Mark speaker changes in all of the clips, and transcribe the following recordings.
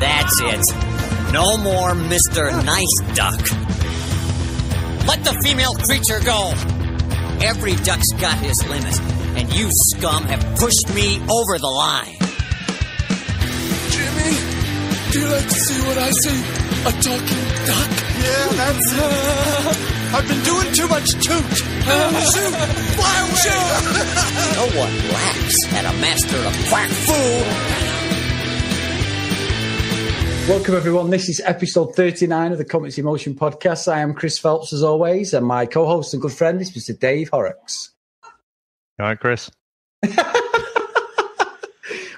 Speaker 1: That's it. No more Mr. Nice Duck. Let the female creature go. Every duck's got his limit, and you scum have pushed me over the line.
Speaker 2: Jimmy, do you like to see what I see? A talking duck?
Speaker 3: Yeah, that's. Uh, I've been doing too much toot.
Speaker 2: Shoot! Fly away!
Speaker 1: no one laughs at a master of quack fu.
Speaker 4: Welcome, everyone. This is episode 39 of the Comics in Motion podcast. I am Chris Phelps, as always, and my co host and good friend is Mr. Dave Horrocks.
Speaker 5: All right, Chris.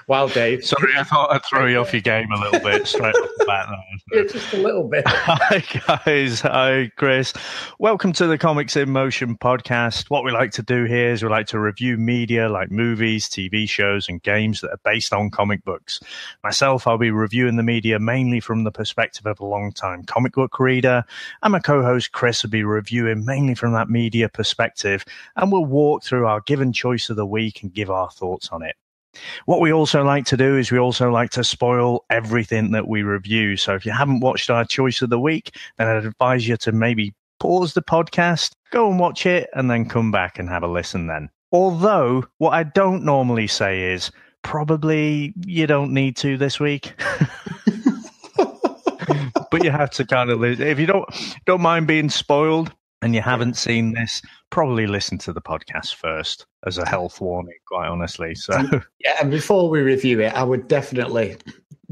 Speaker 4: Wow, Dave.
Speaker 5: Sorry, I thought I'd throw you off your game a little bit straight off the bat.
Speaker 4: There, yeah, just a little bit.
Speaker 5: Hi, guys. Hi, Chris. Welcome to the Comics in Motion podcast. What we like to do here is we like to review media like movies, TV shows, and games that are based on comic books. Myself, I'll be reviewing the media mainly from the perspective of a long-time comic book reader, and my co-host Chris will be reviewing mainly from that media perspective, and we'll walk through our given choice of the week and give our thoughts on it. What we also like to do is we also like to spoil everything that we review. So if you haven't watched our choice of the week, then I'd advise you to maybe pause the podcast, go and watch it, and then come back and have a listen then. Although, what I don't normally say is probably you don't need to this week. but you have to kind of if you don't don't mind being spoiled and you haven't seen this, probably listen to the podcast first as a health warning, quite honestly. So
Speaker 4: yeah, and before we review it, I would definitely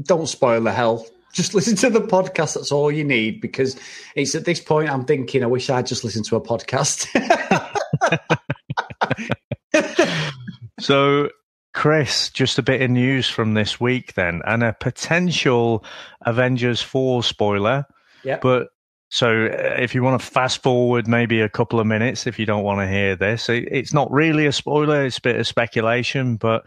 Speaker 4: don't spoil the health. Just listen to the podcast. That's all you need because it's at this point I'm thinking I wish I'd just listened to a podcast.
Speaker 5: so Chris, just a bit of news from this week then, and a potential Avengers 4 spoiler.
Speaker 4: Yeah.
Speaker 5: But so uh, if you want to fast forward maybe a couple of minutes, if you don't want to hear this, it's not really a spoiler. It's a bit of speculation, but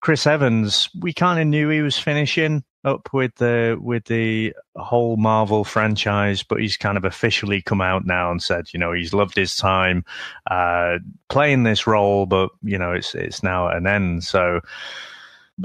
Speaker 5: Chris Evans, we kind of knew he was finishing up with the with the whole Marvel franchise, but he's kind of officially come out now and said, you know, he's loved his time uh, playing this role, but you know, it's it's now at an end. So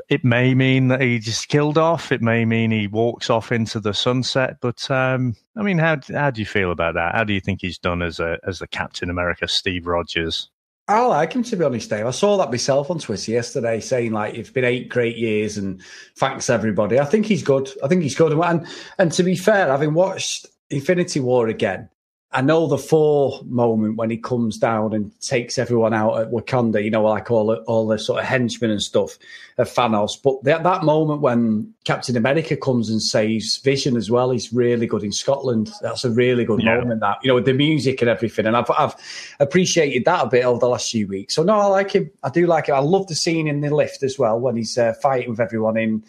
Speaker 5: it may mean that he just killed off. It may mean he walks off into the sunset. But um, I mean, how how do you feel about that? How do you think he's done as a as the Captain America, Steve Rogers?
Speaker 4: I like him to be honest, Dave. I saw that myself on Twitter yesterday, saying like it's been eight great years and thanks everybody. I think he's good. I think he's good. And and to be fair, having watched Infinity War again, I know the four moment when he comes down and takes everyone out at Wakanda, you know, like all the, all the sort of henchmen and stuff of Thanos. But that, that moment when Captain America comes and saves Vision as well, he's really good in Scotland. That's a really good yeah. moment. That you know, with the music and everything, and I've I've appreciated that a bit over the last few weeks. So no, I like him. I do like it. I love the scene in the lift as well when he's uh, fighting with everyone in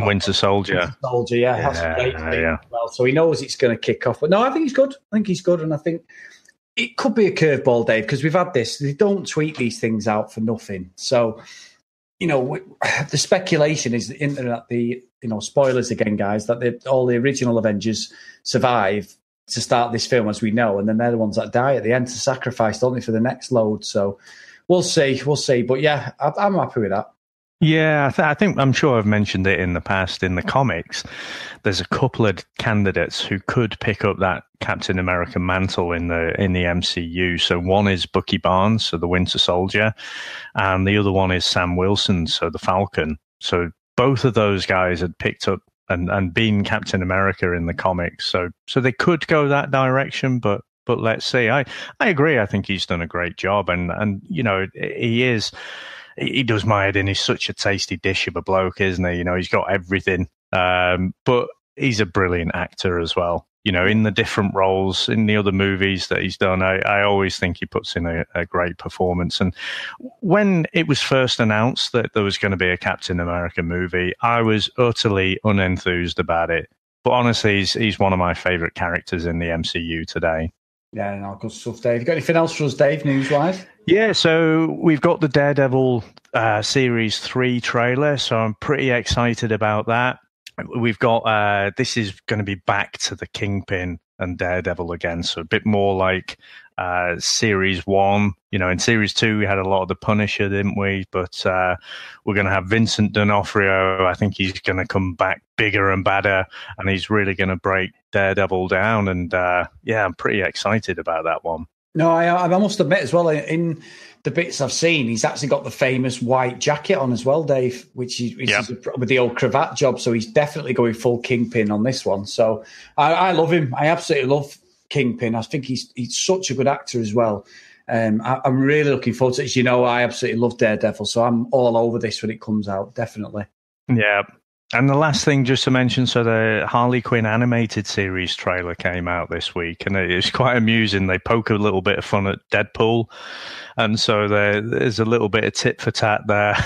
Speaker 5: in Winter Soldier. Winter
Speaker 4: Soldier, yeah, yeah, that's great. Yeah. Well, so he knows it's going to kick off. But no, I think he's good. I think he's good, and I think it could be a curveball, Dave, because we've had this. They don't tweet these things out for nothing. So, you know, the speculation is the internet, the you know, spoilers again, guys, that they, all the original Avengers survive to start this film, as we know, and then they're the ones that die at the end to sacrifice, don't they, for the next load? So, we'll see, we'll see. But yeah, I'm happy with that.
Speaker 5: Yeah, I, th- I, think I'm sure I've mentioned it in the past in the comics. There's a couple of candidates who could pick up that Captain America mantle in the in the MCU. So one is Bucky Barnes, so the Winter Soldier, and the other one is Sam Wilson, so the Falcon. So both of those guys had picked up and, and been Captain America in the comics. So so they could go that direction, but but let's see. I I agree. I think he's done a great job, and and you know he is he does my head in. He's such a tasty dish of a bloke, isn't he? You know, he's got everything. Um, but he's a brilliant actor as well. You know, in the different roles in the other movies that he's done, I, I always think he puts in a, a, great performance. And when it was first announced that there was going to be a Captain America movie, I was utterly unenthused about it. But honestly, he's, he's one of my favorite characters in the MCU today.
Speaker 4: Yeah, no, good stuff, Dave. You got anything else for us, Dave, news wise?
Speaker 5: Yeah, so we've got the Daredevil uh, Series 3 trailer, so I'm pretty excited about that. We've got, uh, this is going to be back to the Kingpin and Daredevil again, so a bit more like uh, series one. You know, in series two, we had a lot of the Punisher, didn't we? But uh, we're going to have Vincent D'Onofrio. I think he's going to come back bigger and badder, and he's really going to break Daredevil down. And uh, yeah, I'm pretty excited about that one.
Speaker 4: No, I, I must admit as well in the bits I've seen, he's actually got the famous white jacket on as well, Dave, which is, which yep. is a, with the old cravat job. So he's definitely going full kingpin on this one. So I, I love him. I absolutely love Kingpin. I think he's he's such a good actor as well. Um, I, am really looking forward to it. As you know, I absolutely love Daredevil, so I'm all over this when it comes out. Definitely.
Speaker 5: Yeah. And the last thing, just to mention, so the Harley Quinn animated series trailer came out this week, and it was quite amusing. They poke a little bit of fun at Deadpool, and so there, there's a little bit of tit for tat there.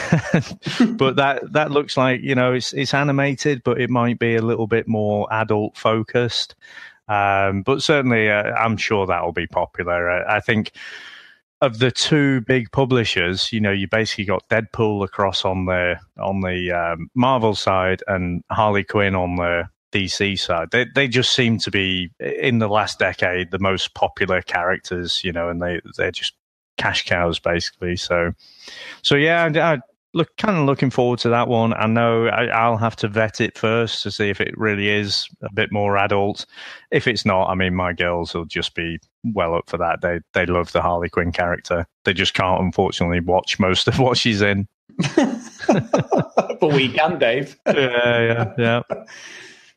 Speaker 5: but that that looks like you know it's it's animated, but it might be a little bit more adult focused. Um, but certainly, uh, I'm sure that will be popular. Uh, I think of the two big publishers, you know, you basically got Deadpool across on the on the um, Marvel side and Harley Quinn on the DC side. They they just seem to be in the last decade the most popular characters, you know, and they they're just cash cows basically. So so yeah, I, look kind of looking forward to that one. I know I, will have to vet it first to see if it really is a bit more adult. If it's not, I mean, my girls will just be well up for that. They they love the Harley Quinn character. They just can't, unfortunately, watch most of what she's in.
Speaker 4: but we can, Dave.
Speaker 5: yeah, yeah, yeah.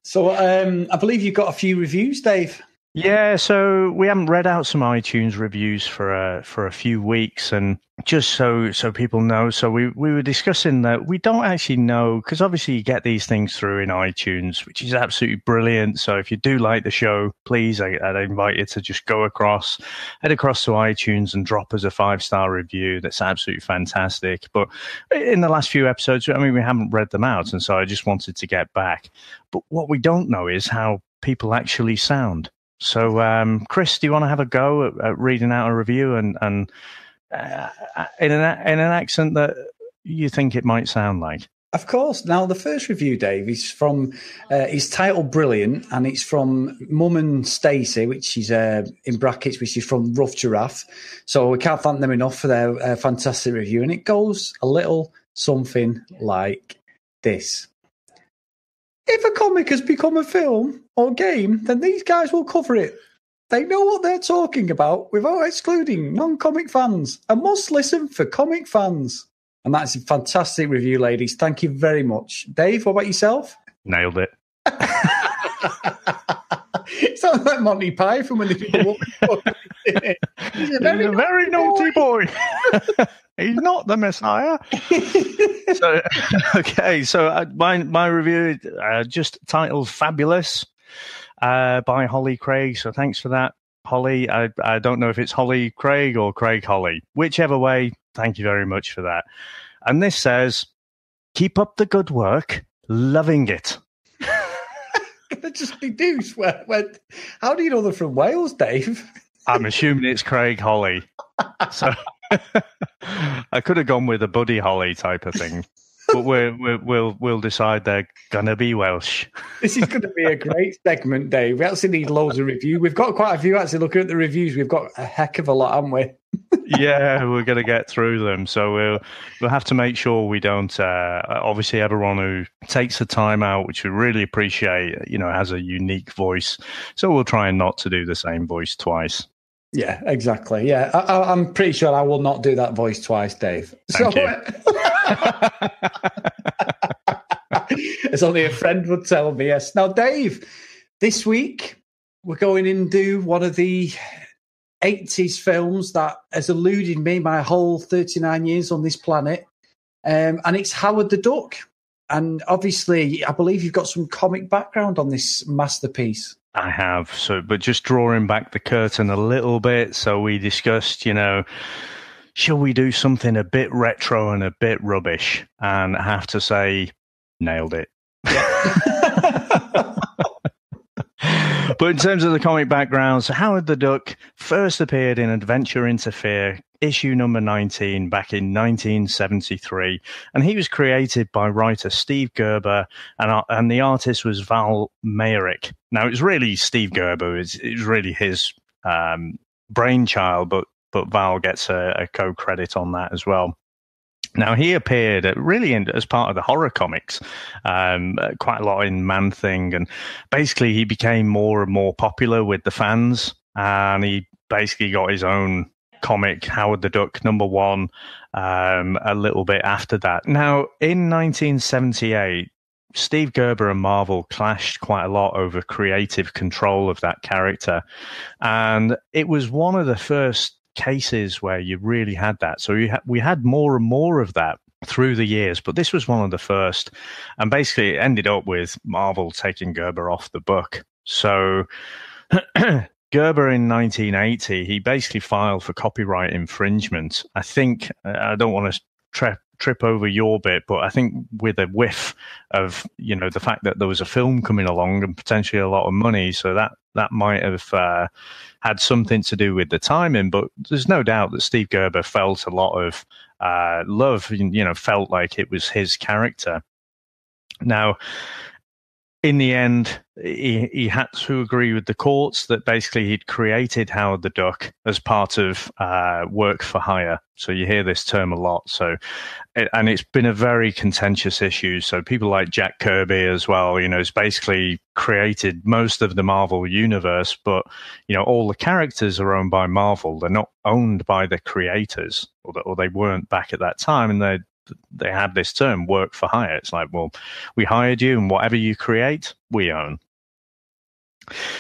Speaker 4: So um, I believe you've got a few reviews, Dave.
Speaker 5: Yeah, so we haven't read out some iTunes reviews for a for a few weeks, and just so so people know, so we we were discussing that we don't actually know because obviously you get these things through in iTunes, which is absolutely brilliant. So if you do like the show, please, I, would invite you to just go across, head across to iTunes and drop us a five star review. That's absolutely fantastic. But in the last few episodes, I mean, we haven't read them out, and so I just wanted to get back. But what we don't know is how people actually sound. So, um, Chris, do you want to have a go at, at reading out a review and, and uh, in an in an accent that you think it might sound like?
Speaker 4: Of course. Now, the first review, Dave, is from, uh, is titled Brilliant, and it's from Mum and Stacey, which is uh, in brackets, which is from Rough Giraffe. So we can't thank them enough for their uh, fantastic review. And it goes a little something like this if a comic has become a film or game, then these guys will cover it. They know what they're talking about without excluding non comic fans and must listen for comic fans. And that's a fantastic review, ladies. Thank you very much. Dave, what about yourself?
Speaker 5: Nailed it.
Speaker 4: Sounds like Monty Python when the people walk
Speaker 5: He's a very, He's a very naughty boy. boy. He's not the Messiah. so, okay, so uh, my my review uh, just titled "Fabulous" uh, by Holly Craig. So thanks for that, Holly. I I don't know if it's Holly Craig or Craig Holly, whichever way. Thank you very much for that. And this says, "Keep up the good work, loving it."
Speaker 4: they just deduce where, where. How do you know they're from Wales, Dave?
Speaker 5: I'm assuming it's Craig Holly. So I could have gone with a Buddy Holly type of thing, but we're, we will we'll decide they're gonna be Welsh.
Speaker 4: This is going to be a great segment, Dave. We actually need loads of reviews. We've got quite a few. Actually, looking at the reviews, we've got a heck of a lot, haven't we?
Speaker 5: yeah, we're going to get through them. So we'll we'll have to make sure we don't. Uh, obviously, everyone who takes the time out, which we really appreciate, you know, has a unique voice. So we'll try and not to do the same voice twice.
Speaker 4: Yeah, exactly. Yeah, I, am pretty sure I will not do that voice twice, Dave.
Speaker 5: Thank so,
Speaker 4: as only a friend would tell me. Yes. Now, Dave, this week we're going and do one of the 80s films that has eluded me my whole 39 years on this planet, um, and it's Howard the Duck. And obviously, I believe you've got some comic background on this masterpiece.
Speaker 5: I have. So, but just drawing back the curtain a little bit. So we discussed, you know, shall we do something a bit retro and a bit rubbish? And I have to say, nailed it. but in terms of the comic backgrounds, Howard the Duck first appeared in Adventure into Fear, issue number 19, back in 1973. And he was created by writer Steve Gerber, and, and the artist was Val Mayerik. Now, it was really Steve Gerber, it was, it was really his um, brainchild, but but Val gets a, a co credit on that as well. Now he appeared really in, as part of the horror comics, um, quite a lot in Man Thing, and basically he became more and more popular with the fans, and he basically got his own comic, Howard the Duck number one, um, a little bit after that. Now in 1978, Steve Gerber and Marvel clashed quite a lot over creative control of that character, and it was one of the first cases where you really had that. So we, ha- we had more and more of that through the years, but this was one of the first. And basically, it ended up with Marvel taking Gerber off the book. So Gerber in 1980, he basically filed for copyright infringement. I think, I don't want to trip trip over your bit, but I think with a whiff of you know the fact that there was a film coming along and potentially a lot of money, so that that might have uh, had something to do with the timing. But there's no doubt that Steve Gerber felt a lot of uh, love, you know, felt like it was his character. Now, in the end, he, he had to agree with the courts that basically he'd created Howard the Duck as part of uh, work for hire. So you hear this term a lot. So, and it's been a very contentious issue. So people like Jack Kirby as well, you know, has basically created most of the Marvel universe, but you know, all the characters are owned by Marvel. They're not owned by the creators, or, or they weren't back at that time, and they they had this term work for hire. It's like, well, we hired you, and whatever you create, we own.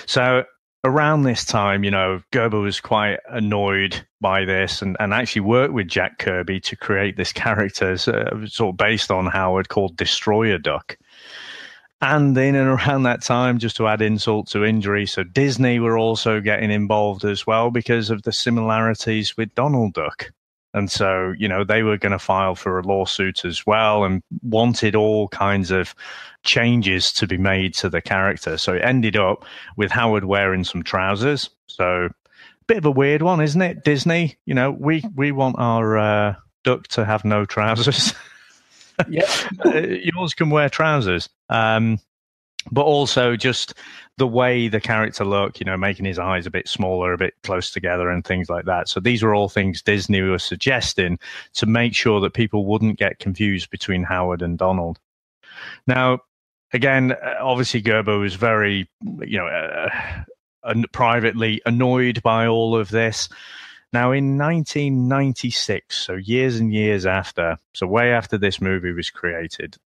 Speaker 5: So around this time, you know, Gerber was quite annoyed by this and, and actually worked with Jack Kirby to create this character uh, sort of based on Howard called Destroyer Duck. And in and around that time, just to add insult to injury, so Disney were also getting involved as well because of the similarities with Donald Duck. And so, you know, they were going to file for a lawsuit as well and wanted all kinds of changes to be made to the character. So it ended up with Howard wearing some trousers. So, bit of a weird one, isn't it? Disney, you know, we, we want our uh, duck to have no trousers.
Speaker 4: yeah.
Speaker 5: Yours can wear trousers. Um, but also just the way the character looked, you know, making his eyes a bit smaller, a bit close together, and things like that. So these were all things Disney were suggesting to make sure that people wouldn't get confused between Howard and Donald. Now, again, uh, obviously Gerber was very, you know, uh, privately annoyed by all of this. Now, in 1996, so years and years after, so way after this movie was created,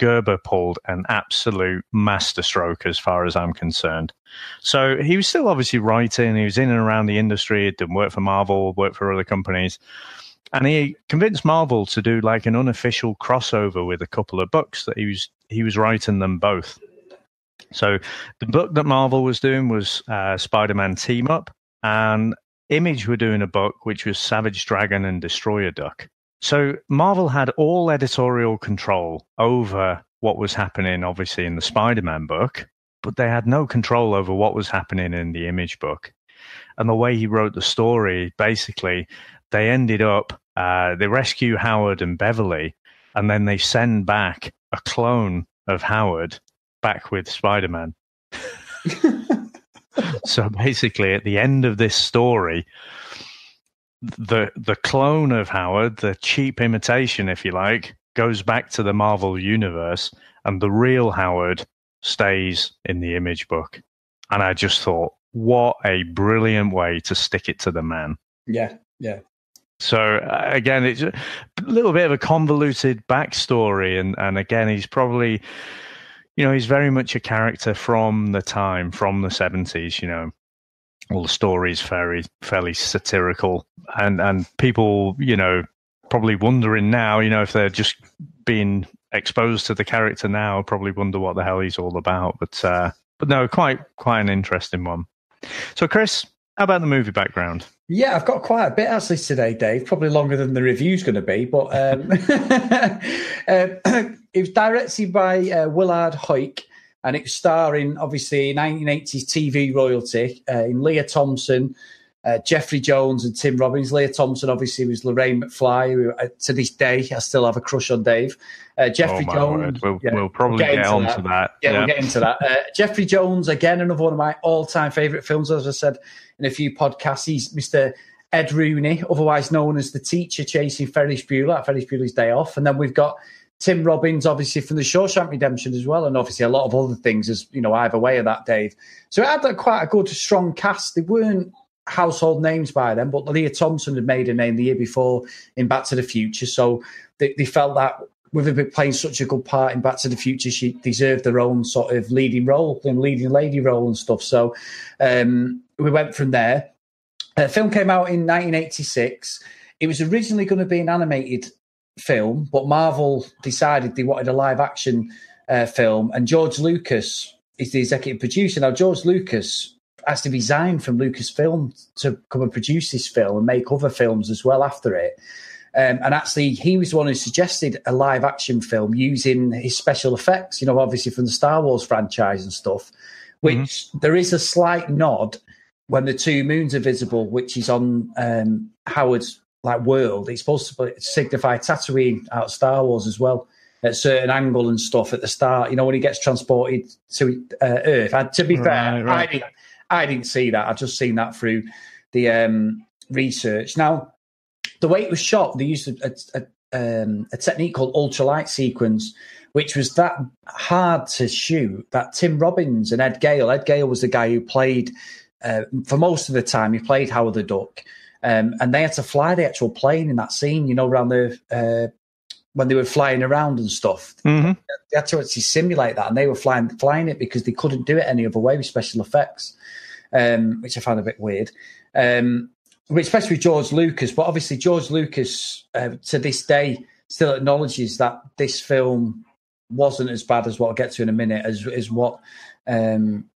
Speaker 5: Gerber pulled an absolute masterstroke as far as I'm concerned. So he was still obviously writing, he was in and around the industry, he did work for Marvel, worked for other companies. And he convinced Marvel to do like an unofficial crossover with a couple of books that he was he was writing them both. So the book that Marvel was doing was uh, Spider-Man Team Up, and Image were doing a book which was Savage Dragon and Destroyer Duck. So Marvel had all editorial control over what was happening, obviously, in the Spider Man book, but they had no control over what was happening in the image book. And the way he wrote the story, basically, they ended up, uh, they rescue Howard and Beverly, and then they send back a clone of Howard back with Spider Man. so basically, at the end of this story, the the clone of Howard, the cheap imitation, if you like, goes back to the Marvel universe, and the real Howard stays in the image book. And I just thought, what a brilliant way to stick it to the man.
Speaker 4: Yeah, yeah.
Speaker 5: So uh, again, it's a little bit of a convoluted backstory, and and again, he's probably, you know, he's very much a character from the time, from the seventies. You know, all the stories fairly fairly satirical, and and people, you know, probably wondering now, you know, if they're just being exposed to the character now, probably wonder what the hell he's all about. But uh, but no, quite quite an interesting one. So, Chris, how about the movie background?
Speaker 4: Yeah, I've got quite a bit actually today, Dave. Probably longer than the review's going to be, but um, uh, it was directed by uh, Willard Huyck and it's starring obviously 1980s TV royalty uh, in Lea Thompson, uh, Jeffrey Jones and Tim Robbins. Lea Thompson obviously was Lorraine McFly. Who, uh, to this day, I still have a crush on Dave. Uh, Jeffrey
Speaker 5: oh
Speaker 4: Jones.
Speaker 5: We'll, yeah, we'll, probably we'll get, get on that. to that.
Speaker 4: Yeah, yeah, we'll get into that. Uh, Jeffrey Jones, again, another one of my all-time favourite films. As I said in a few podcasts, he's Mr. Ed Rooney, otherwise known as the teacher chasing Ferris Bueller at Ferris Bueller's Day Off. And then we've got Tim Robbins, obviously from the Shawshank Redemption as well, and obviously a lot of other things as you know either way of that, Dave. So it had quite a good, strong cast. They weren't household names by then, but Lea Thompson had made a name the year before in Back to the Future, so they, they felt that with her playing such a good part in Back to the Future, she deserved her own sort of leading role and leading lady role and stuff. So um, we went from there. The film came out in 1986. It was originally going to be an animated film, but Marvel decided they wanted a live action uh, film, and George Lucas is the executive producer. Now, George Lucas has to resign from Lucasfilm to come and produce this film and make other films as well after it. Um, and actually, he was the one who suggested a live action film using his special effects, you know, obviously from the Star Wars franchise and stuff, which mm-hmm. there is a slight nod when the two moons are visible, which is on um, Howard's like world. It's supposed to signify Tatooine out of Star Wars as well at certain angle and stuff at the start. You know, when he gets transported to uh, Earth. And to be right, fair, right. I didn't, I didn't see that. I've just seen that through the um, research. Now, the way it was shot, they used a, a, um, a technique called ultralight sequence, which was that hard to shoot that Tim Robbins and Ed Gale. Ed Gale was the guy who played uh, for most of the time. He played Howard the Duck, um, and they had to fly the actual plane in that scene. You know, around the uh, when they were flying around and stuff. Mm-hmm. They had to actually simulate that, and they were flying flying it because they couldn't do it any other way with special effects, um, which I found a bit weird. Um, especially with George Lucas, but obviously George Lucas uh, to this day still acknowledges that this film wasn't as bad as what I'll get to in a minute as as what um,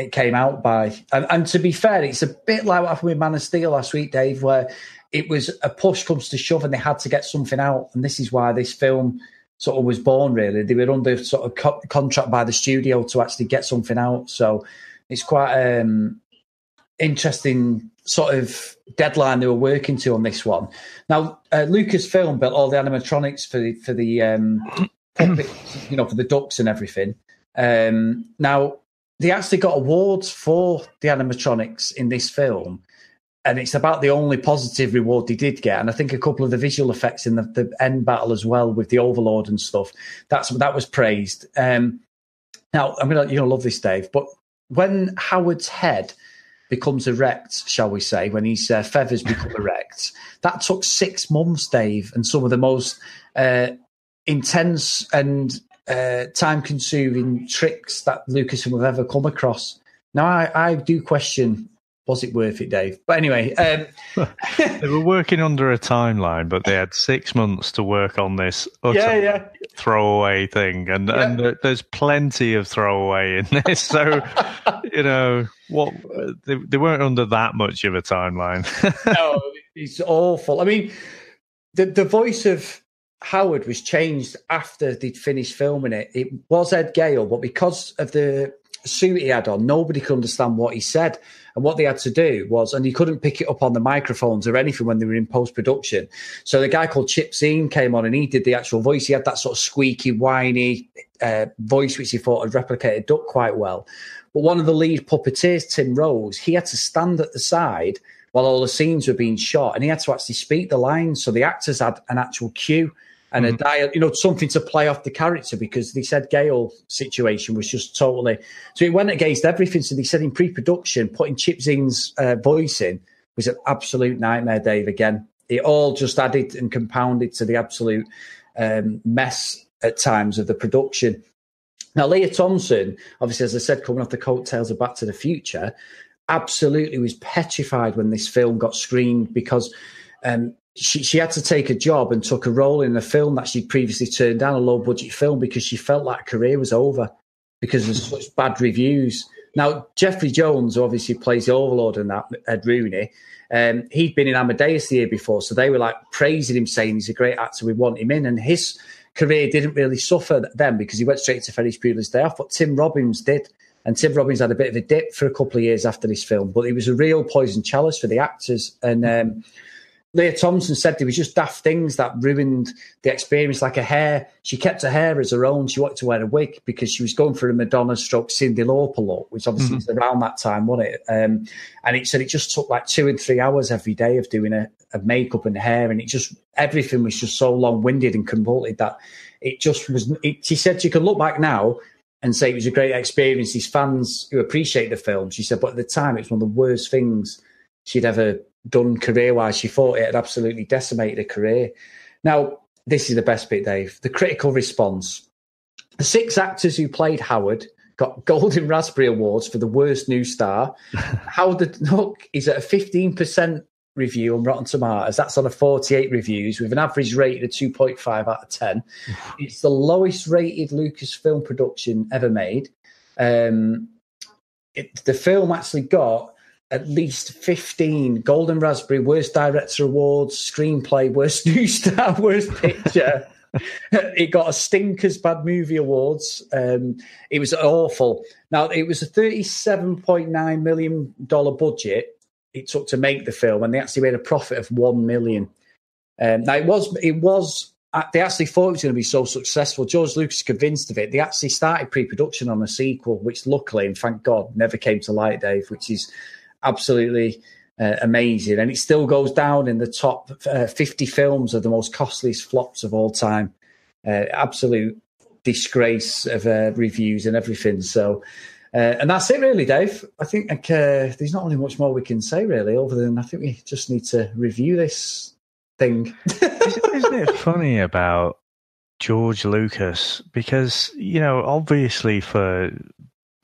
Speaker 4: it came out by. And, and, to be fair, it's a bit like what happened with Man of Steel last week, Dave, where it was a push comes to shove and they had to get something out. And this is why this film sort of was born, really. They were under sort of co- contract by the studio to actually get something out. So it's quite um interesting sort of deadline they were working to on this one. Now, uh, Lucasfilm built all the animatronics for the, for the um, puppets, you know, for the ducks and everything. Um, now, they actually got awards for the animatronics in this film. And it's about the only positive reward they did get. And I think a couple of the visual effects in the, the end battle as well with the Overlord and stuff, that's that was praised. Um, now, I'm gonna you're gonna love this, Dave, but when Howard's head becomes erect, shall we say, when his uh, feathers become erect. That took six months, Dave, and some of the most uh, intense and uh, time consuming tricks that Lucas Lucasfilm have ever come across. Now, I, I do question was it worth it, Dave? But anyway, um...
Speaker 5: they were working under a timeline, but they had six months to work on this
Speaker 4: yeah, yeah.
Speaker 5: throwaway thing, and yeah. and there's plenty of throwaway in this. So you know what? They, they weren't under that much of a timeline.
Speaker 4: no, it's awful. I mean, the the voice of Howard was changed after they'd finished filming it. It was Ed Gale, but because of the suit he had on, nobody could understand what he said. And what they had to do was, and he couldn't pick it up on the microphones or anything when they were in post production. So the guy called Chip Zien came on and he did the actual voice. He had that sort of squeaky, whiny uh, voice, which he thought had replicated Duck quite well. But one of the lead puppeteers, Tim Rose, he had to stand at the side while all the scenes were being shot and he had to actually speak the lines. So the actors had an actual cue and mm-hmm. a dial, you know, something to play off the character because they said Gale situation was just totally. So it went against everything. So they said in pre-production, putting Chip Zien's uh, voice in was an absolute nightmare. Dave again, it all just added and compounded to the absolute um, mess at times of the production. Now, Lea Thompson, obviously, as I said, coming off the coattails of Back to the Future, absolutely was petrified when this film got screened because um, she, she had to take a job and took a role in a film that she'd previously turned down, a low budget film, because she felt her career was over because of such bad reviews. Now, Jeffrey Jones obviously plays the Overlord in that, Ed Rooney. Um, he'd been in Amadeus the year before, so they were like praising him, saying he's a great actor, we want him in. And his career didn't really suffer then because he went straight to Ferris Bueller's Day Off, but Tim Robbins did. And Tim Robbins had a bit of a dip for a couple of years after this film, but it was a real poison chalice for the actors. And um, Lea Thompson said there was just daft things that ruined the experience, like her hair. She kept her hair as her own. She wanted to wear a wig because she was going for a Madonna stroke Cyndi Lauper look, which obviously mm-hmm. was around that time, wasn't it? Um, and it said it just took like two and three hours every day of doing a, a makeup and hair. And it just, everything was just so long winded and convoluted that it just was. It, she said she could look back now and say it was a great experience. These fans who appreciate the film, she said, but at the time, it was one of the worst things she'd ever done career wise. She thought it had absolutely decimated her career. Now, this is the best bit, Dave. The critical response. The six actors who played Howard got Golden Raspberry Awards for the worst new star. Howard the Duck is at a 15% review on Rotten Tomatoes. That's on a 48 reviews with an average rating of 2.5 out of 10. it's the lowest rated Lucasfilm production ever made. Um, it, the film actually got at least 15 Golden Raspberry Worst Director Awards, Screenplay, Worst New Star, Worst Picture. it got a Stinkers Bad Movie Awards. Um, it was awful. Now, it was a $37.9 million budget it took to make the film, and they actually made a profit of 1 million. Um, now, it was, it was uh, they actually thought it was going to be so successful. George Lucas convinced of it. They actually started pre-production on a sequel, which luckily and thank God never came to light, Dave, which is absolutely uh, amazing. And it still goes down in the top uh, 50 films of the most costliest flops of all time. Uh, absolute disgrace of uh, reviews and everything. So, uh, and that's it, really, Dave. I think uh, there's not really much more we can say, really, other than I think we just need to review this thing.
Speaker 5: Isn't it funny about George Lucas? Because, you know, obviously for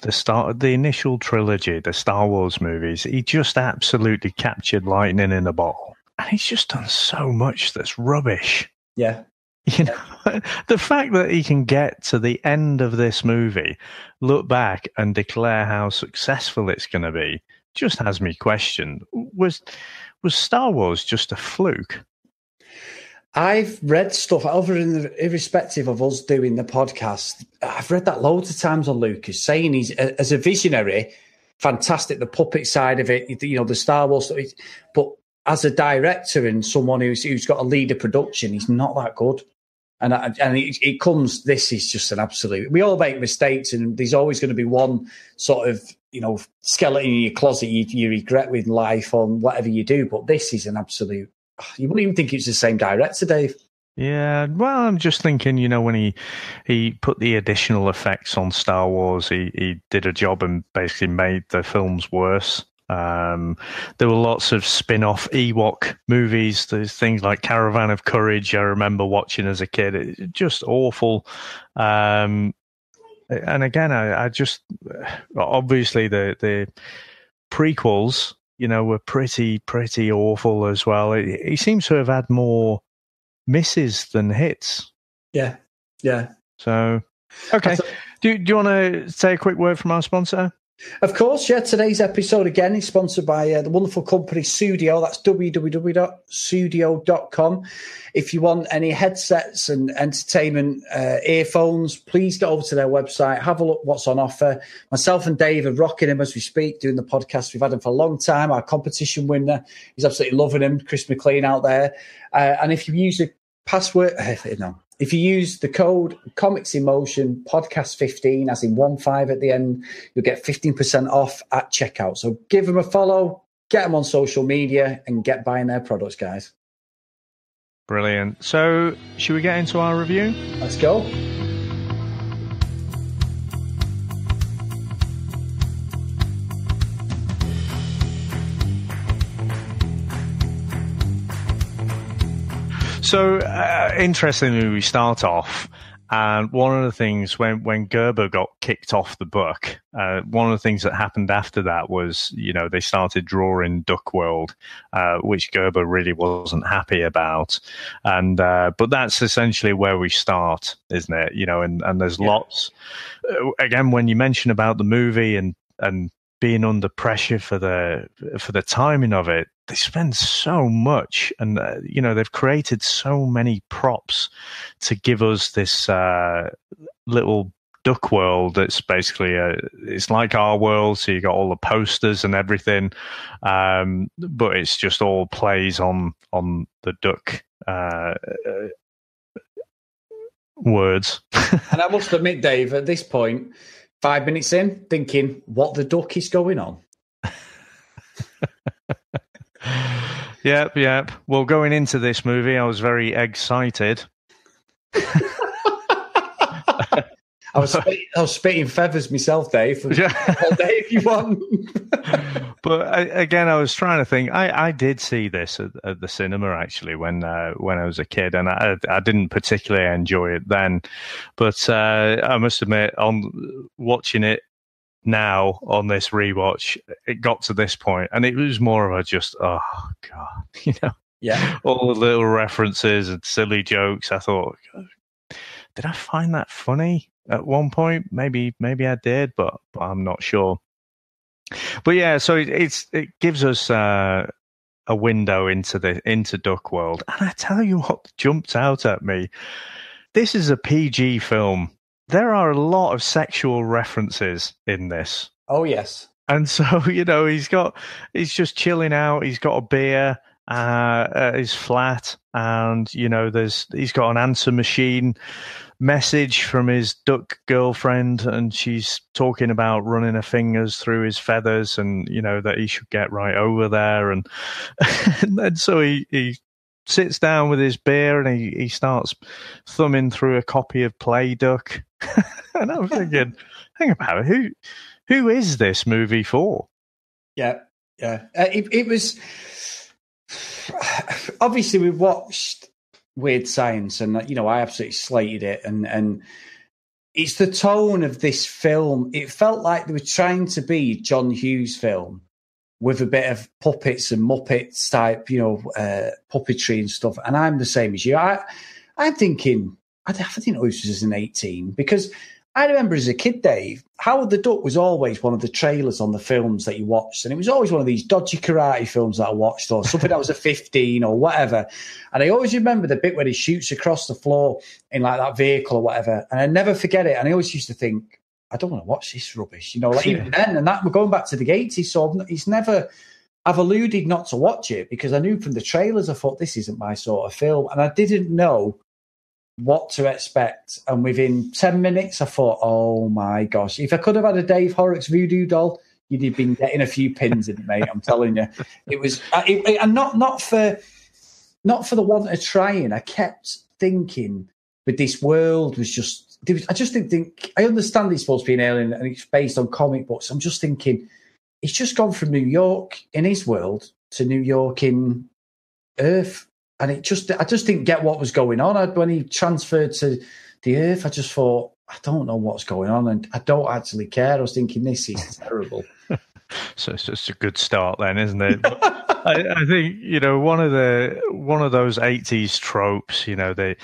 Speaker 5: the start the initial trilogy, the Star Wars movies, he just absolutely captured lightning in a bottle. And he's just done so much that's rubbish.
Speaker 4: Yeah.
Speaker 5: You know, the fact that he can get to the end of this movie, look back and declare how successful it's going to be, just has me questioned. Was was Star Wars just a fluke?
Speaker 4: I've read stuff other than irrespective of us doing the podcast. I've read that loads of times on Lucas saying he's as a visionary, fantastic. The puppet side of it, you know, the Star Wars. But as a director and someone who's who's got a leader production, he's not that good. And and it, it comes. This is just an absolute. We all make mistakes, and there's always going to be one sort of you know skeleton in your closet you, you regret with life on whatever you do. But this is an absolute you wouldn't even think it's the same director, Dave.
Speaker 5: Yeah, well, I'm just thinking, you know, when he he put the additional effects on Star Wars, he he did a job and basically made the films worse. Um, there were lots of spin-off Ewok movies. There's things like Caravan of Courage. I remember watching as a kid. It, just awful. Um, and again, I, I just obviously the the prequels you know, were pretty, pretty awful as well. He seems to have had more misses than hits.
Speaker 4: Yeah. Yeah.
Speaker 5: So, okay. Do, do you want to say a quick word from our sponsor?
Speaker 4: Of course, yeah. Today's episode again is sponsored by uh, the wonderful company Sudio. That's www.sudio.com. If you want any headsets and entertainment uh, earphones, please get over to their website, have a look what's on offer. Myself and Dave are rocking him as we speak, doing the podcast. We've had him for a long time. Our competition winner, he's absolutely loving him. Chris McLean out there. Uh, and if you use the password, no, if you use the code Comics in Motion Podcast 15, as in one five at the end, you'll get 15% off at checkout. So give them a follow, get them on social media, and get buying their products, guys.
Speaker 5: Brilliant. So, should we get into our review?
Speaker 4: Let's go.
Speaker 5: So, uh, interestingly, we start off, and one of the things when when Gerber got kicked off the book, uh, one of the things that happened after that was, you know, they started drawing Duck World, uh, which Gerber really wasn't happy about, and uh, but that's essentially where we start, isn't it? You know, and and there's yeah. lots. Uh, again, when you mention about the movie and and being under pressure for the for the timing of it they spend so much and uh, you know they've created so many props to give us this uh, little Duck World. It's basically a, it's like our world. So you got all the posters and everything, um, but it's just all plays on on the duck uh, uh words.
Speaker 4: and I must admit, Dave, at this point, five minutes in, thinking, what the duck is going on?
Speaker 5: yep, yep. Well, going into this movie, I was very excited.
Speaker 4: I was spitting, I was spitting feathers myself, Dave. Yeah. day if you want.
Speaker 5: but I, again, I was trying to think. I, I did see this at, at the cinema actually when uh, when I was a kid, and I I didn't particularly enjoy it then. But uh, I must admit, on watching it now on this rewatch, it got to this point, and it was more of a just oh god, you know,
Speaker 4: yeah,
Speaker 5: all the little references and silly jokes. I thought, did I find that funny? at one point. Maybe maybe I did, but, but I'm not sure. But yeah, so it, it's it gives us uh, a window into the into Duck World, and I tell you what jumped out at me. This is a PG film. There are a lot of sexual references in this.
Speaker 4: Oh yes.
Speaker 5: And so, you know, he's got, he's just chilling out. He's got a beer uh, at his flat, and you know, there's he's got an answer machine message from his duck girlfriend, and she's talking about running her fingers through his feathers, and you know that he should get right over there, and and then so he he sits down with his beer and he, he starts thumbing through a copy of Play Duck, and I'm thinking, hang about it, who who is this movie for?
Speaker 4: Yeah, yeah, uh, it, it was obviously we watched Weird Science, and you know I absolutely slated it, and and it's the tone of this film. It felt like they were trying to be John Hughes film with a bit of puppets and Muppets type, you know, uh, puppetry and stuff. And I'm the same as you. I, I'm thinking, I, I didn't know this was an 18 because I remember as a kid, Dave, Howard the Duck was always one of the trailers on the films that you watched. And it was always one of these dodgy karate films that I watched or something that was a 15 or whatever. And I always remember the bit where he shoots across the floor in like that vehicle or whatever. And I never forget it. And I always used to think, I don't want to watch this rubbish, you know, like even then. And that we're going back to the 80s. So he's never, I've alluded not to watch it because I knew from the trailers, I thought this isn't my sort of film. And I didn't know what to expect. And within 10 minutes, I thought, oh my gosh, if I could have had a Dave Horrocks voodoo doll, you'd have been getting a few pins in it, mate. I'm telling you. It was, it, it, and not, not for, not for the want of trying. I kept thinking, but this world was just, I just didn't think, I understand it's supposed to be an alien and it's based on comic books. I'm just thinking, it's just gone from New York in his world to New York in Earth and it just I just didn't get what was going on. I, when he transferred to the Earth, I just thought I don't know what's going on, and I don't actually care. I was thinking this is terrible.
Speaker 5: so it's just a good start, then, isn't it? I, I, think you know one of the one of those '80s tropes. You know, the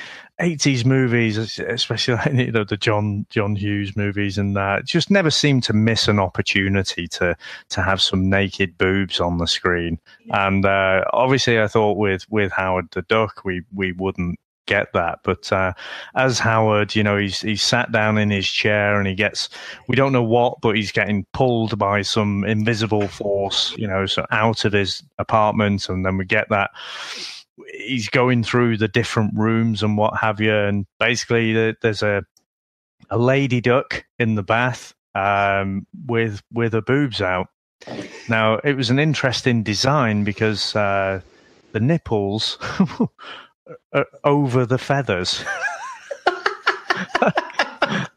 Speaker 5: '80s movies, especially you know the John John Hughes movies, and that just never seemed to miss an opportunity to to have some naked boobs on the screen. And uh, obviously, I thought with with Howard the Duck, we we wouldn't get that. But uh, as Howard, you know, he's he's sat down in his chair and he gets we don't know what, but he's getting pulled by some invisible force, you know, so out of his apartment, and then we get that he's going through the different rooms and what have you, and basically there's a a lady duck in the bath um, with with her boobs out. Now it was an interesting design because uh, the nipples uh, over the feathers.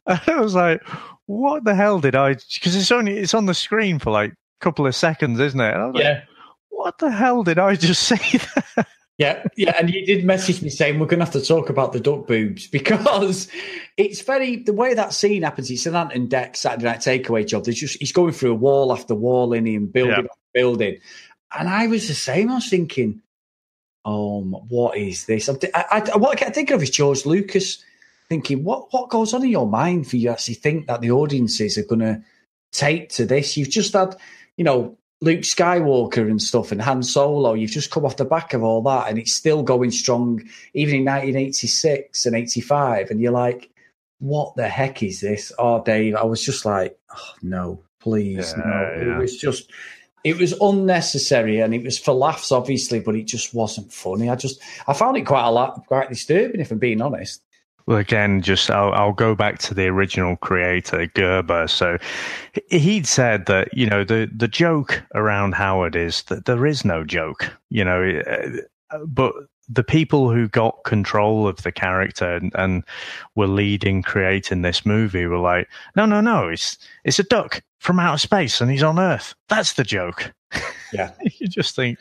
Speaker 5: I was like, "What the hell did I?" Because it's only it's on the screen for like a couple of seconds, isn't it?
Speaker 4: yeah.
Speaker 5: Like, what the hell did I just see?
Speaker 4: Yeah, yeah, and you did message me saying we're going to have to talk about the duck boobs because it's very the way that scene happens. It's an Ant and Dec Saturday Night Takeaway job. There's just he's going through a wall after wall in and building yeah. building, and I was the same. I was thinking, um, what is this? I, I, what I kept thinking of is George Lucas thinking, what what goes on in your mind for you actually think that the audiences are going to take to this? You've just had, you know, Luke Skywalker and stuff and Han Solo. You've just come off the back of all that, and it's still going strong, even in 1986 and 85. And you're like, what the heck is this? Oh, Dave, I was just like, oh, no, please,
Speaker 5: Yeah,
Speaker 4: no.
Speaker 5: yeah.
Speaker 4: It was just, it was unnecessary and it was for laughs, obviously, but it just wasn't funny. I just, I found it quite a lot, quite disturbing, if I'm being honest.
Speaker 5: Well, again, just I'll, I'll go back to the original creator, Gerber. So he- he'd said that you know the the joke around Howard is that there is no joke, you know, uh, but the people who got control of the character and, and were leading creating this movie were like, no, no, no, it's it's a duck from outer space and he's on Earth. That's the joke.
Speaker 4: Yeah.
Speaker 5: you just think,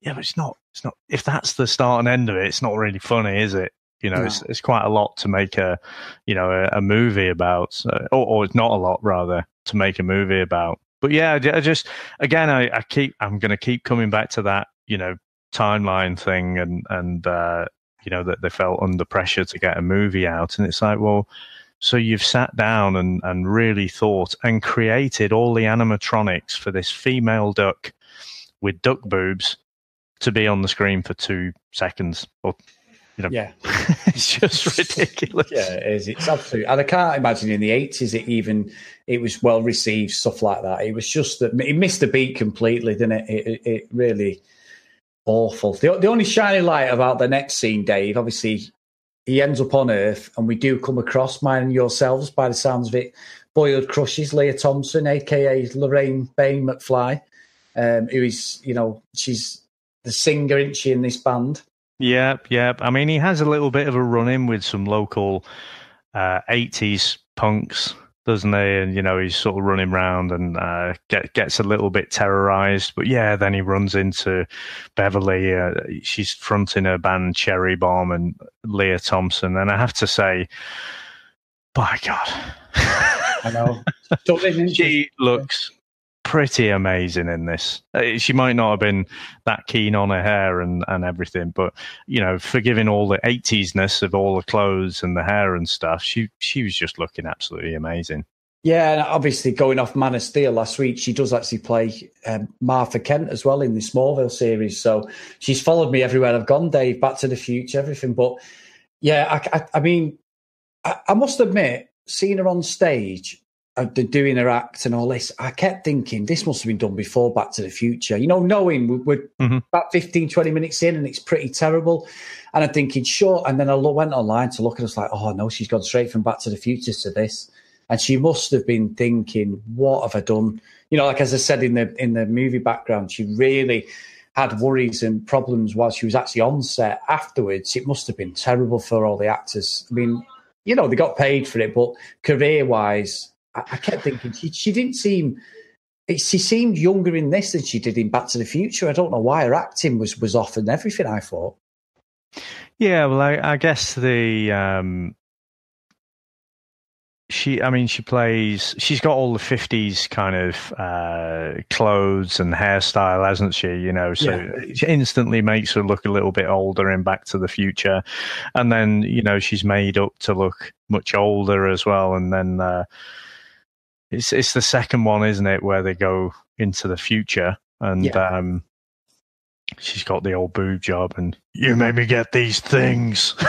Speaker 5: yeah, but it's not. It's not. If that's the start and end of it, it's not really funny, is it? You know,
Speaker 4: No.
Speaker 5: it's, it's quite a lot to make a, you know, a, a movie about, so, or, or it's not a lot rather to make a movie about. But yeah, I I just again, I, I keep, I'm going to keep coming back to that, you know, timeline thing, and and uh, you know that they felt under pressure to get a movie out, and it's like, well, so you've sat down and and really thought and created all the animatronics for this female duck with duck boobs to be on the screen for two seconds or
Speaker 4: Yeah.
Speaker 5: it's just ridiculous.
Speaker 4: Yeah, it is. It's absolute. And I can't imagine in the 80s it even, it was well received, stuff like that. It was just that it missed the beat completely, didn't it? It, it, it really awful. The, the only shining light about the next scene, Dave, obviously he ends up on Earth and we do come across mine and yourselves by the sounds of it. Boyhood Crushes, Lea Thompson, aka Lorraine Bain McFly, um, who is, you know, she's the singer, isn't she, in this band?
Speaker 5: Yep, yep. I mean, he has a little bit of a run in with some local uh, 80s punks, doesn't he? And, you know, he's sort of running around and uh, get, gets a little bit terrorized. But yeah, then he runs into Beverly. Uh, she's fronting her band Cherry Bomb and Lea Thompson. And I have to say, by God.
Speaker 4: I know. Stunning, isn't she?
Speaker 5: she looks pretty amazing in this. Uh, She might not have been that keen on her hair and, and everything, but you know, forgiving all the eightiesness of all the clothes and the hair and stuff, she she was just looking absolutely amazing.
Speaker 4: Yeah, and obviously going off Man of Steel last week, she does actually play um, Martha Kent as well in the Smallville series. So she's followed me everywhere I've gone, Dave, Back to the Future, everything. But yeah, I, I, I mean, I, I must admit, seeing her on stage, uh, the- doing her act and all this, I kept thinking this must have been done before Back to the Future. You know, knowing we- we're
Speaker 5: Mhm.
Speaker 4: about 15, 20 minutes in and it's pretty terrible. And I'm thinking, sure. And then I went online to look and I was like, oh no, she's gone straight from Back to the Future to this. And she must have been thinking, what have I done? You know, like as I said in the in the movie background, she really had worries and problems while she was actually on set afterwards. It must have been terrible for all the actors. I mean, you know, they got paid for it, but career wise, I, I kept thinking she, she didn't seem. It, she seemed younger in this than she did in Back to the Future. I don't know why her acting was was off and everything. I thought.
Speaker 5: Yeah, well, I, I guess the um, she, I mean, she plays. She's got all the fifties kind of uh, clothes and hairstyle, hasn't she? You know, so it instantly makes her look a little bit older in Back to the Future, and then you know she's made up to look much older as well, and then. Uh, it's it's the second one, isn't it, where they go into the future and
Speaker 4: Yeah.
Speaker 5: um, she's got the old boob job and you made me get these things.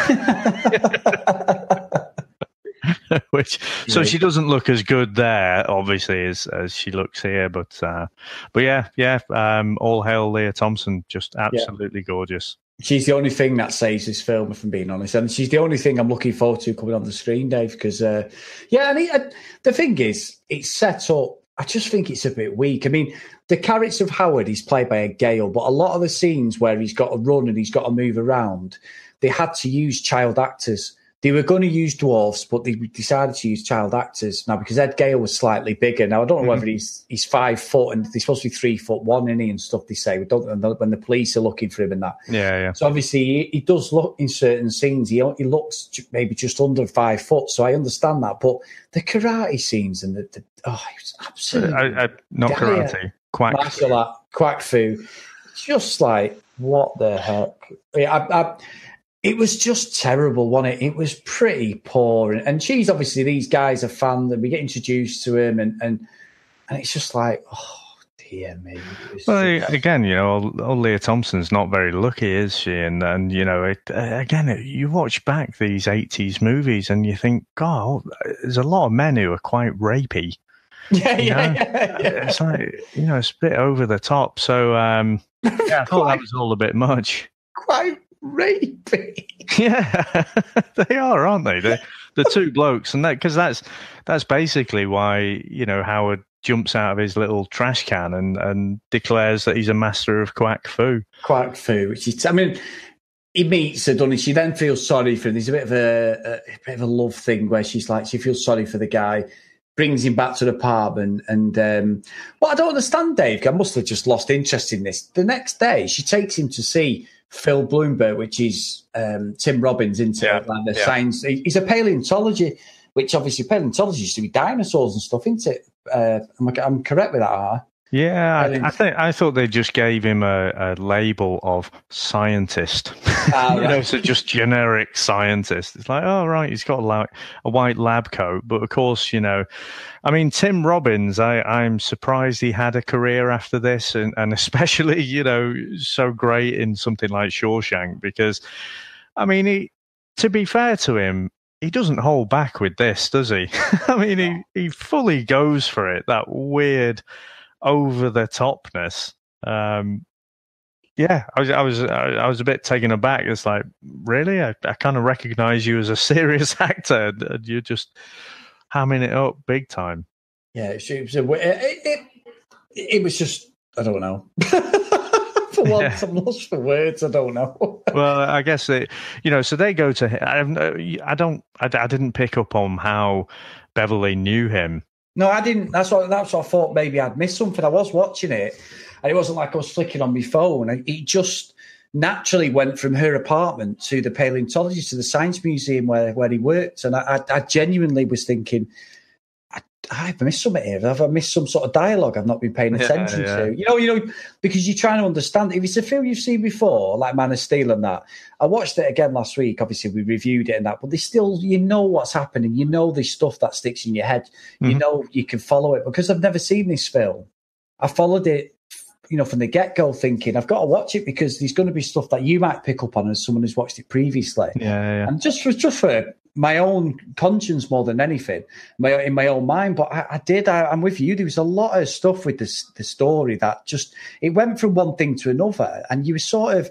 Speaker 5: Which so
Speaker 4: Yeah.
Speaker 5: she doesn't look as good there, obviously, as as she looks here. But uh, but yeah, yeah. Um, all hail Lea Thompson, just absolutely gorgeous.
Speaker 4: She's the only thing that saves this film, if I'm being honest, and she's the only thing I'm looking forward to coming on the screen, Dave. Because uh, yeah, and it, uh, the thing is, it's set up. I just think it's a bit weak. I mean, the character of Howard is played by Ed Gale, but a lot of the scenes where he's got to run and he's got to move around, they had to use child actors. They were going to use dwarfs, but they decided to use child actors now because Ed Gale was slightly bigger. Now I don't know whether mm-hmm. he's he's five foot and he's supposed to be three foot one, is he, and stuff. They say, We don't, when the police are looking for him and that.
Speaker 5: Yeah, yeah.
Speaker 4: So obviously he, he does look in certain scenes. He he looks maybe just under five foot. So I understand that. But the karate scenes and the, the oh, it's absolutely
Speaker 5: I, I, not
Speaker 4: Yeah.
Speaker 5: karate, quack.
Speaker 4: martial art, quack fu. Just like what the heck? Yeah, I, I, it was just terrible, wasn't it? It was pretty poor. And, and she's obviously these guys are fan that we get introduced to him, and and and it's just like oh dear. me.
Speaker 5: Well, just... again, you know, old Lea Thompson's not very lucky, is she? And and you know, it, again, you watch back these '80s movies and you think, God, there's a lot of men who are quite rapey.
Speaker 4: Yeah, yeah, yeah,
Speaker 5: yeah, It's like you know, it's a bit over the top. So um, yeah, I thought that was all a bit much.
Speaker 4: Quite rapey.
Speaker 5: Yeah, they are, aren't they? The the two blokes, and that because that's that's basically why you know Howard jumps out of his little trash can and and declares that he's a master of quack fu.
Speaker 4: Quack fu, which is, I mean. He meets her, doesn't he? She then feels sorry for him. There's a bit of a, a, a bit of a love thing where she's like, she feels sorry for the guy brings him back to the apartment. And um, what I don't understand, Dave, I must have just lost interest in this. The next day, she takes him to see Phil Bloomberg, which is um, Tim Robbins into yeah, Atlanta yeah. Science. He's a paleontology, which obviously paleontology used to be dinosaurs and stuff, isn't it? Uh, am I, I'm correct with that, are
Speaker 5: yeah, I, I, think I thought they just gave him a, a label of scientist. Ah, you right. know, so just generic scientist. It's like, oh right, he's got a, like a white lab coat, but of course, you know, I mean, Tim Robbins. I, I'm surprised he had a career after this, and, and especially, you know, so great in something like Shawshank because, I mean, he. To be fair to him, he doesn't hold back with this, does he? I mean, he, he fully goes for it. That weird over the topness. Um, yeah, I was, I was, I was a bit taken aback. It's like, really, I, I kind of recognize you as a serious actor, and you're just hamming it up big time.
Speaker 4: Yeah, it, it, it, it was just, I don't know. for once, yeah. I'm lost for words. I don't know.
Speaker 5: well, I guess they, you know, so they go to. I, I don't. I, I didn't pick up on how Beverly knew him
Speaker 4: no, I didn't. That's what that's what I thought. Maybe I'd missed something. I was watching it, and it wasn't like I was flicking on my phone. It just naturally went from her apartment to the paleontologist to the science museum where where he worked, and I, I, I genuinely was thinking, I've missed something here. Have I missed some sort of dialogue I've not been paying attention yeah, yeah. to? You know, you know, because you're trying to understand. If it's a film you've seen before, like Man of Steel and that, I watched it again last week. Obviously, we reviewed it and that, but they still, you know, what's happening. You know, there's stuff that sticks in your head. Mm-hmm. You know, you can follow it because I've never seen this film. I followed it, you know, from the get go, thinking I've got to watch it because there's going to be stuff that you might pick up on as someone who's watched it previously.
Speaker 5: Yeah, yeah.
Speaker 4: And just for just for my own conscience more than anything, my in my own mind. But I, I did. I, am with you. There was a lot of stuff with this the story that just it went from one thing to another, and you were sort of.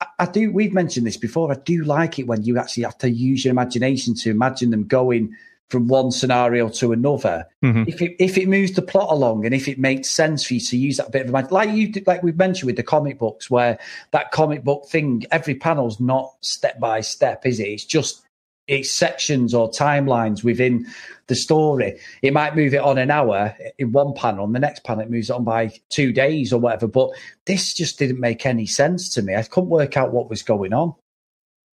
Speaker 4: I, I do. We've mentioned this before. I do like it when you actually have to use your imagination to imagine them going from one scenario to another. Mm-hmm. If it if it moves the plot along and if it makes sense for you to use that bit of imagination, like you like we've mentioned with the comic books, where that comic book thing, every panel's not step by step, is it? It's just sections or timelines within the story. It might move it on an hour in one panel, and the next panel it moves it on by two days or whatever. But this just didn't make any sense to me. I couldn't work out what was going on.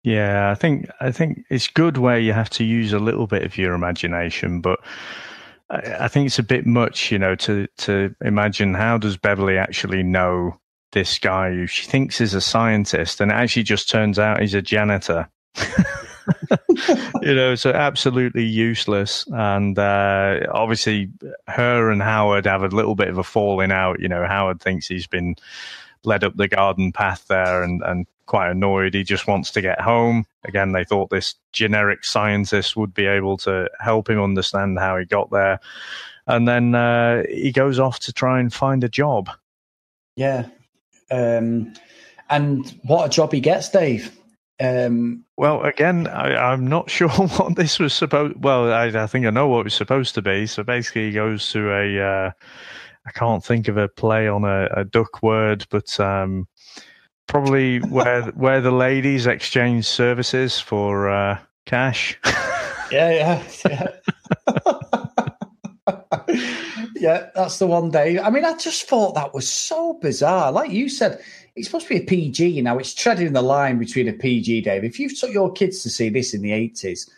Speaker 5: Yeah, I think I think it's good where you have to use a little bit of your imagination, but I, I think it's a bit much, you know, to to imagine how does Beverly actually know this guy who she thinks is a scientist, and it actually just turns out he's a janitor. you know, so absolutely useless. And uh, obviously, her and Howard have a little bit of a falling out. You know, Howard thinks he's been led up the garden path there and, and quite annoyed. He just wants to get home. Again, they thought this generic scientist would be able to help him understand how he got there. And then uh, he goes off to try and find a job.
Speaker 4: Yeah. Um, and what a job he gets, Dave. Um,
Speaker 5: well, again, I, am not sure what this was supposed. Well, I, I, think I know what it was supposed to be. So basically, he goes to a. Uh, I can't think of a play on a, a duck word, but um, probably where where the ladies exchange services for uh, cash.
Speaker 4: yeah, yeah, yeah. yeah, that's the one day. I mean, I just thought that was so bizarre. Like you said, it's supposed to be a PG now. It's treading the line between a PG, Dave. If you took your kids to see this in the 80s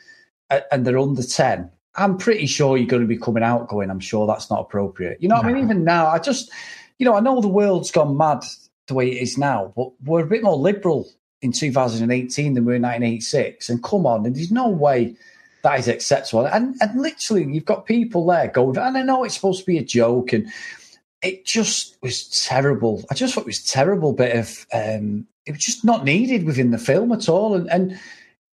Speaker 4: uh, and they're under 10, I'm pretty sure you're going to be coming out going, I'm sure that's not appropriate. You know what no. I mean? Even now, I just, you know, I know the world's gone mad the way it is now, but we're a bit more liberal in 2018 than we were in 1986. And come on, and there's no way that is acceptable. And, and literally, you've got people there going, and I know it's supposed to be a joke and it just was terrible. I just thought it was terrible bit of um, it was just not needed within the film at all. And and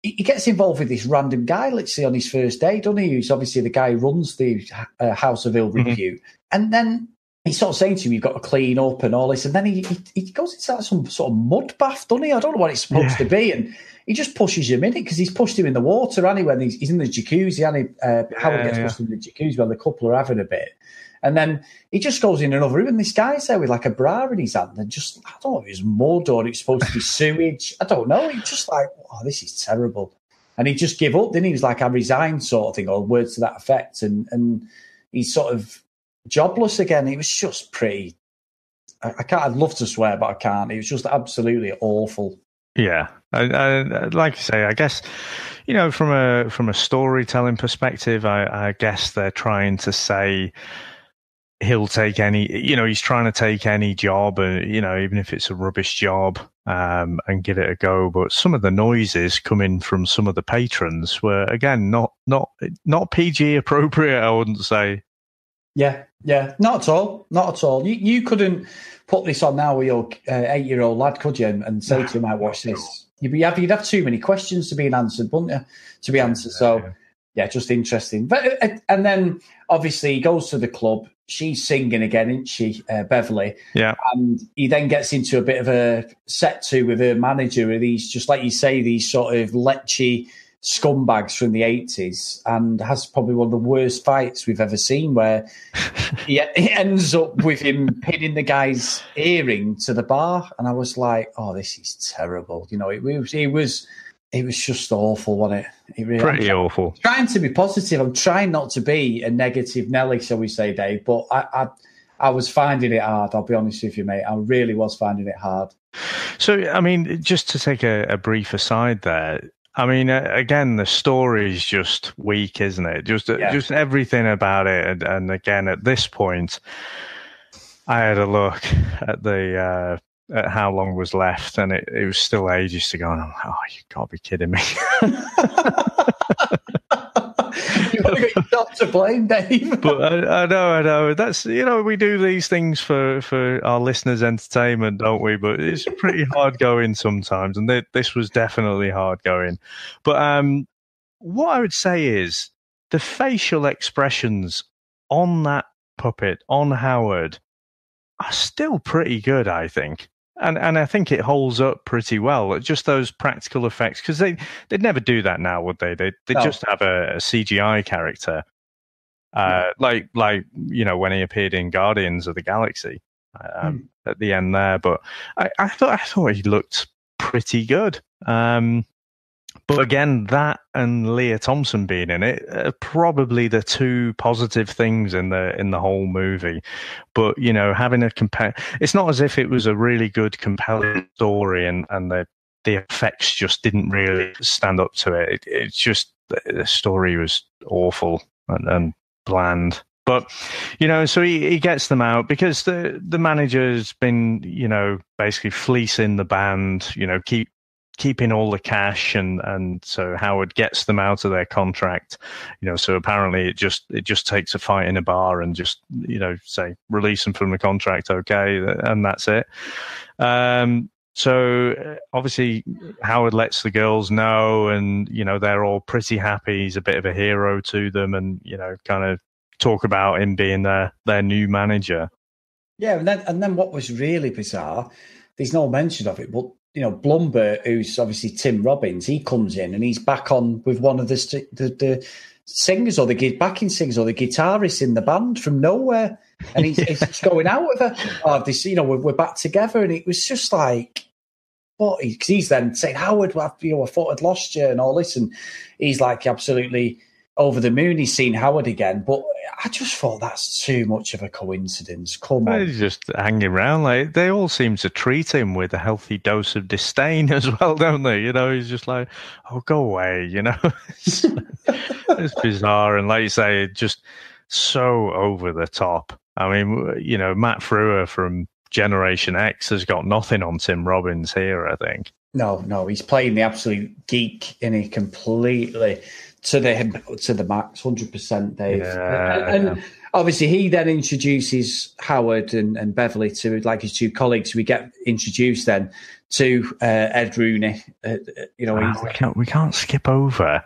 Speaker 4: he gets involved with this random guy, let's say on his first day, doesn't he? Who's obviously the guy who runs the uh, House of Ill mm-hmm. Review. Mm-hmm. And then he's sort of saying to him, "You've got to clean up and all this." And then he he, he goes into some sort of mud bath, doesn't he? I don't know what it's supposed yeah. to be, and he just pushes him in it because he's pushed him in the water, and he when he's, he's in the jacuzzi, and he, uh, Howard yeah, gets yeah. pushed in the jacuzzi while the couple are having a bit. And then he just goes in another room, and this guy's there with like a bra in his hand, and just I don't know if it's mud or it's supposed to be sewage. I don't know. He's just like, oh, this is terrible. And he just give up. Then he was like, I resign, sort of thing, or words to that effect. And and he's sort of jobless again. It was just pretty. I, I can't. I'd love to swear, but I can't. It was just absolutely awful.
Speaker 5: Yeah, I, I, like you say, I guess you know from a from a storytelling perspective, I, I guess they're trying to say he'll take any you know he's trying to take any job and uh, you know even if it's a rubbish job um, and give it a go. But some of the noises coming from some of the patrons were again not not not pg appropriate i wouldn't say.
Speaker 4: Yeah yeah. Not at all. Not at all. You, you couldn't put this on now with your uh, eight year old lad could you and, and say to him i watch this. you'd, be, you'd have too many questions to be answered wouldn't you? To be answered. so yeah just interesting. But uh, and then obviously he goes to the club. She's singing again, isn't she, uh, Beverly?
Speaker 5: Yeah.
Speaker 4: And he then gets into a bit of a set to with her manager, with these just like you say, these sort of lechy scumbags from the eighties, and has probably one of the worst fights we've ever seen, where he, he ends up with him pinning the guy's earring to the bar, and I was like, oh, this is terrible. You know, it was it was it was just awful, wasn't it? it
Speaker 5: really, Pretty
Speaker 4: I'm
Speaker 5: awful.
Speaker 4: Trying to be positive. I'm trying not to be a negative Nelly, shall we say, Dave? But I, I, I was finding it hard. I'll be honest with you, mate. I really was finding it hard.
Speaker 5: So, I mean, just to take a, a brief aside there, I mean, again, the story is just weak, isn't it? Just, yeah. just everything about it, and, and, again, at this point, I had a look at the uh, at how long was left, and it, it was still ages to go. And I'm like, oh, you can't be kidding me.
Speaker 4: you not to blame, Dave.
Speaker 5: but I, I, know, I know. That's you know, we do these things for for our listeners' entertainment, don't we? But it's pretty hard going sometimes, and th- this was definitely hard going. But um, what I would say is the facial expressions on that puppet on Howard are still pretty good. I think and and I think it holds up pretty well. Just those practical effects because they they'd never do that now, would they? They they no. just have a, a CGI character, uh, like like you know when he appeared in Guardians of the Galaxy um, hmm. at the end there. But I, I thought I thought he looked pretty good. Um, but again, that and Lea Thompson being in it are probably the two positive things in the in the whole movie. But you know, having a compare, it's not as if it was a really good, compelling story, and and the the effects just didn't really stand up to it. it it's just the story was awful and, and bland. But you know, so he, he gets them out because the the manager's been you know basically fleecing the band. You know, keep keeping all the cash and and so Howard gets them out of their contract you know so apparently it just it just takes a fight in a bar and just you know say release them from the contract okay and that's it. Um so uh, obviously Howard lets the girls know and you know they're all pretty happy. He's a bit of a hero to them and you know kind of talk about him being their their new manager.
Speaker 4: Yeah and then and then what was really bizarre there's no mention of it but you know, Blumber, who's obviously Tim Robbins, he comes in and he's back on with one of the the, the singers or the backing singers or the guitarists in the band from nowhere, and he's, he's going out with her. Oh, this, you know, we're, we're back together, and it was just like, what? Because he's then saying, Howard, you know, I thought I'd lost you and all this, and he's like absolutely over the moon. He's seen Howard again, but I just thought that's too much of a coincidence. Come on,
Speaker 5: he's just hanging around. Like they all seem to treat him with a healthy dose of disdain as well, don't they? You know, he's just like, "Oh, go away," you know. it's, it's bizarre, and like you say, just so over the top. I mean, you know, Matt Frewer from Generation X has got nothing on Tim Robbins here. I think.
Speaker 4: No, no, he's playing the absolute geek in a completely to the to the max, hundred percent, Dave. Yeah, and, and obviously he then introduces Howard and, and Beverly to like his two colleagues. We get introduced then to uh, Ed Rooney. Uh, you know,
Speaker 5: we can't we can't skip over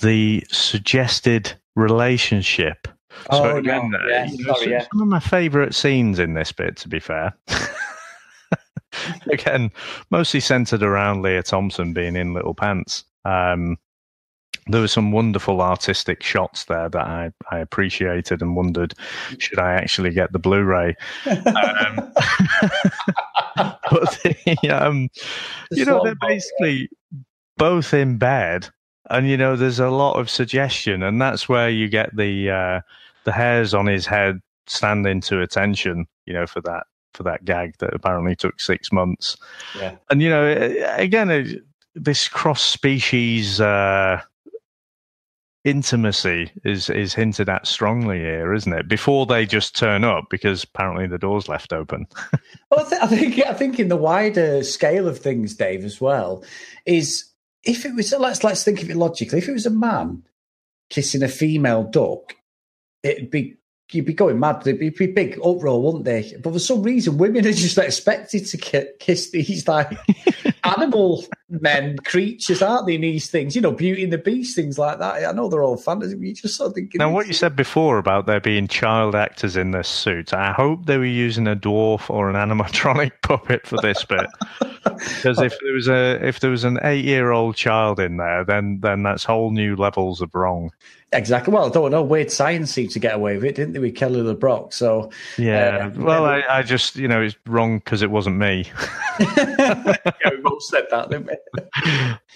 Speaker 5: the suggested relationship.
Speaker 4: Oh, so again, no. yeah.
Speaker 5: know, Sorry, yeah. some of my favourite scenes in this bit, to be fair. again, mostly centered around Lea Thompson being in little pants. Um, there were some wonderful artistic shots there that I, I appreciated and wondered should I actually get the Blu-ray. Um, but the, um, you know they're basically both in bed, and you know there's a lot of suggestion, and that's where you get the uh, the hairs on his head standing to attention. You know for that for that gag that apparently took six months.
Speaker 4: Yeah,
Speaker 5: and you know again this cross species. Uh, intimacy is is hinted at strongly here, isn't it? Before they just turn up because apparently the door's left open.
Speaker 4: well, I, th- I, think I think in the wider scale of things, Dave, as well, is if it was let's let's think of it logically. If it was a man kissing a female duck, it'd be you'd be going mad. There'd be big uproar, wouldn't they? But for some reason, women are just expected to kiss these like animal men, creatures, aren't they? In these things, you know, Beauty and the Beast, things like that. I know they're all fantasy. but You just sort of thinking.
Speaker 5: Now, what you said before about there being child actors in this suit, I hope they were using a dwarf or an animatronic puppet for this bit. Because if there was a if there was an eight year old child in there, then then that's whole new levels of wrong.
Speaker 4: Exactly. Well, I don't know. Weird Science seemed to get away with it, didn't they, with Kelly LeBrock? So
Speaker 5: yeah. Uh, well, I, I, just you know it's wrong because it wasn't me.
Speaker 4: yeah, we both said that, didn't
Speaker 5: we?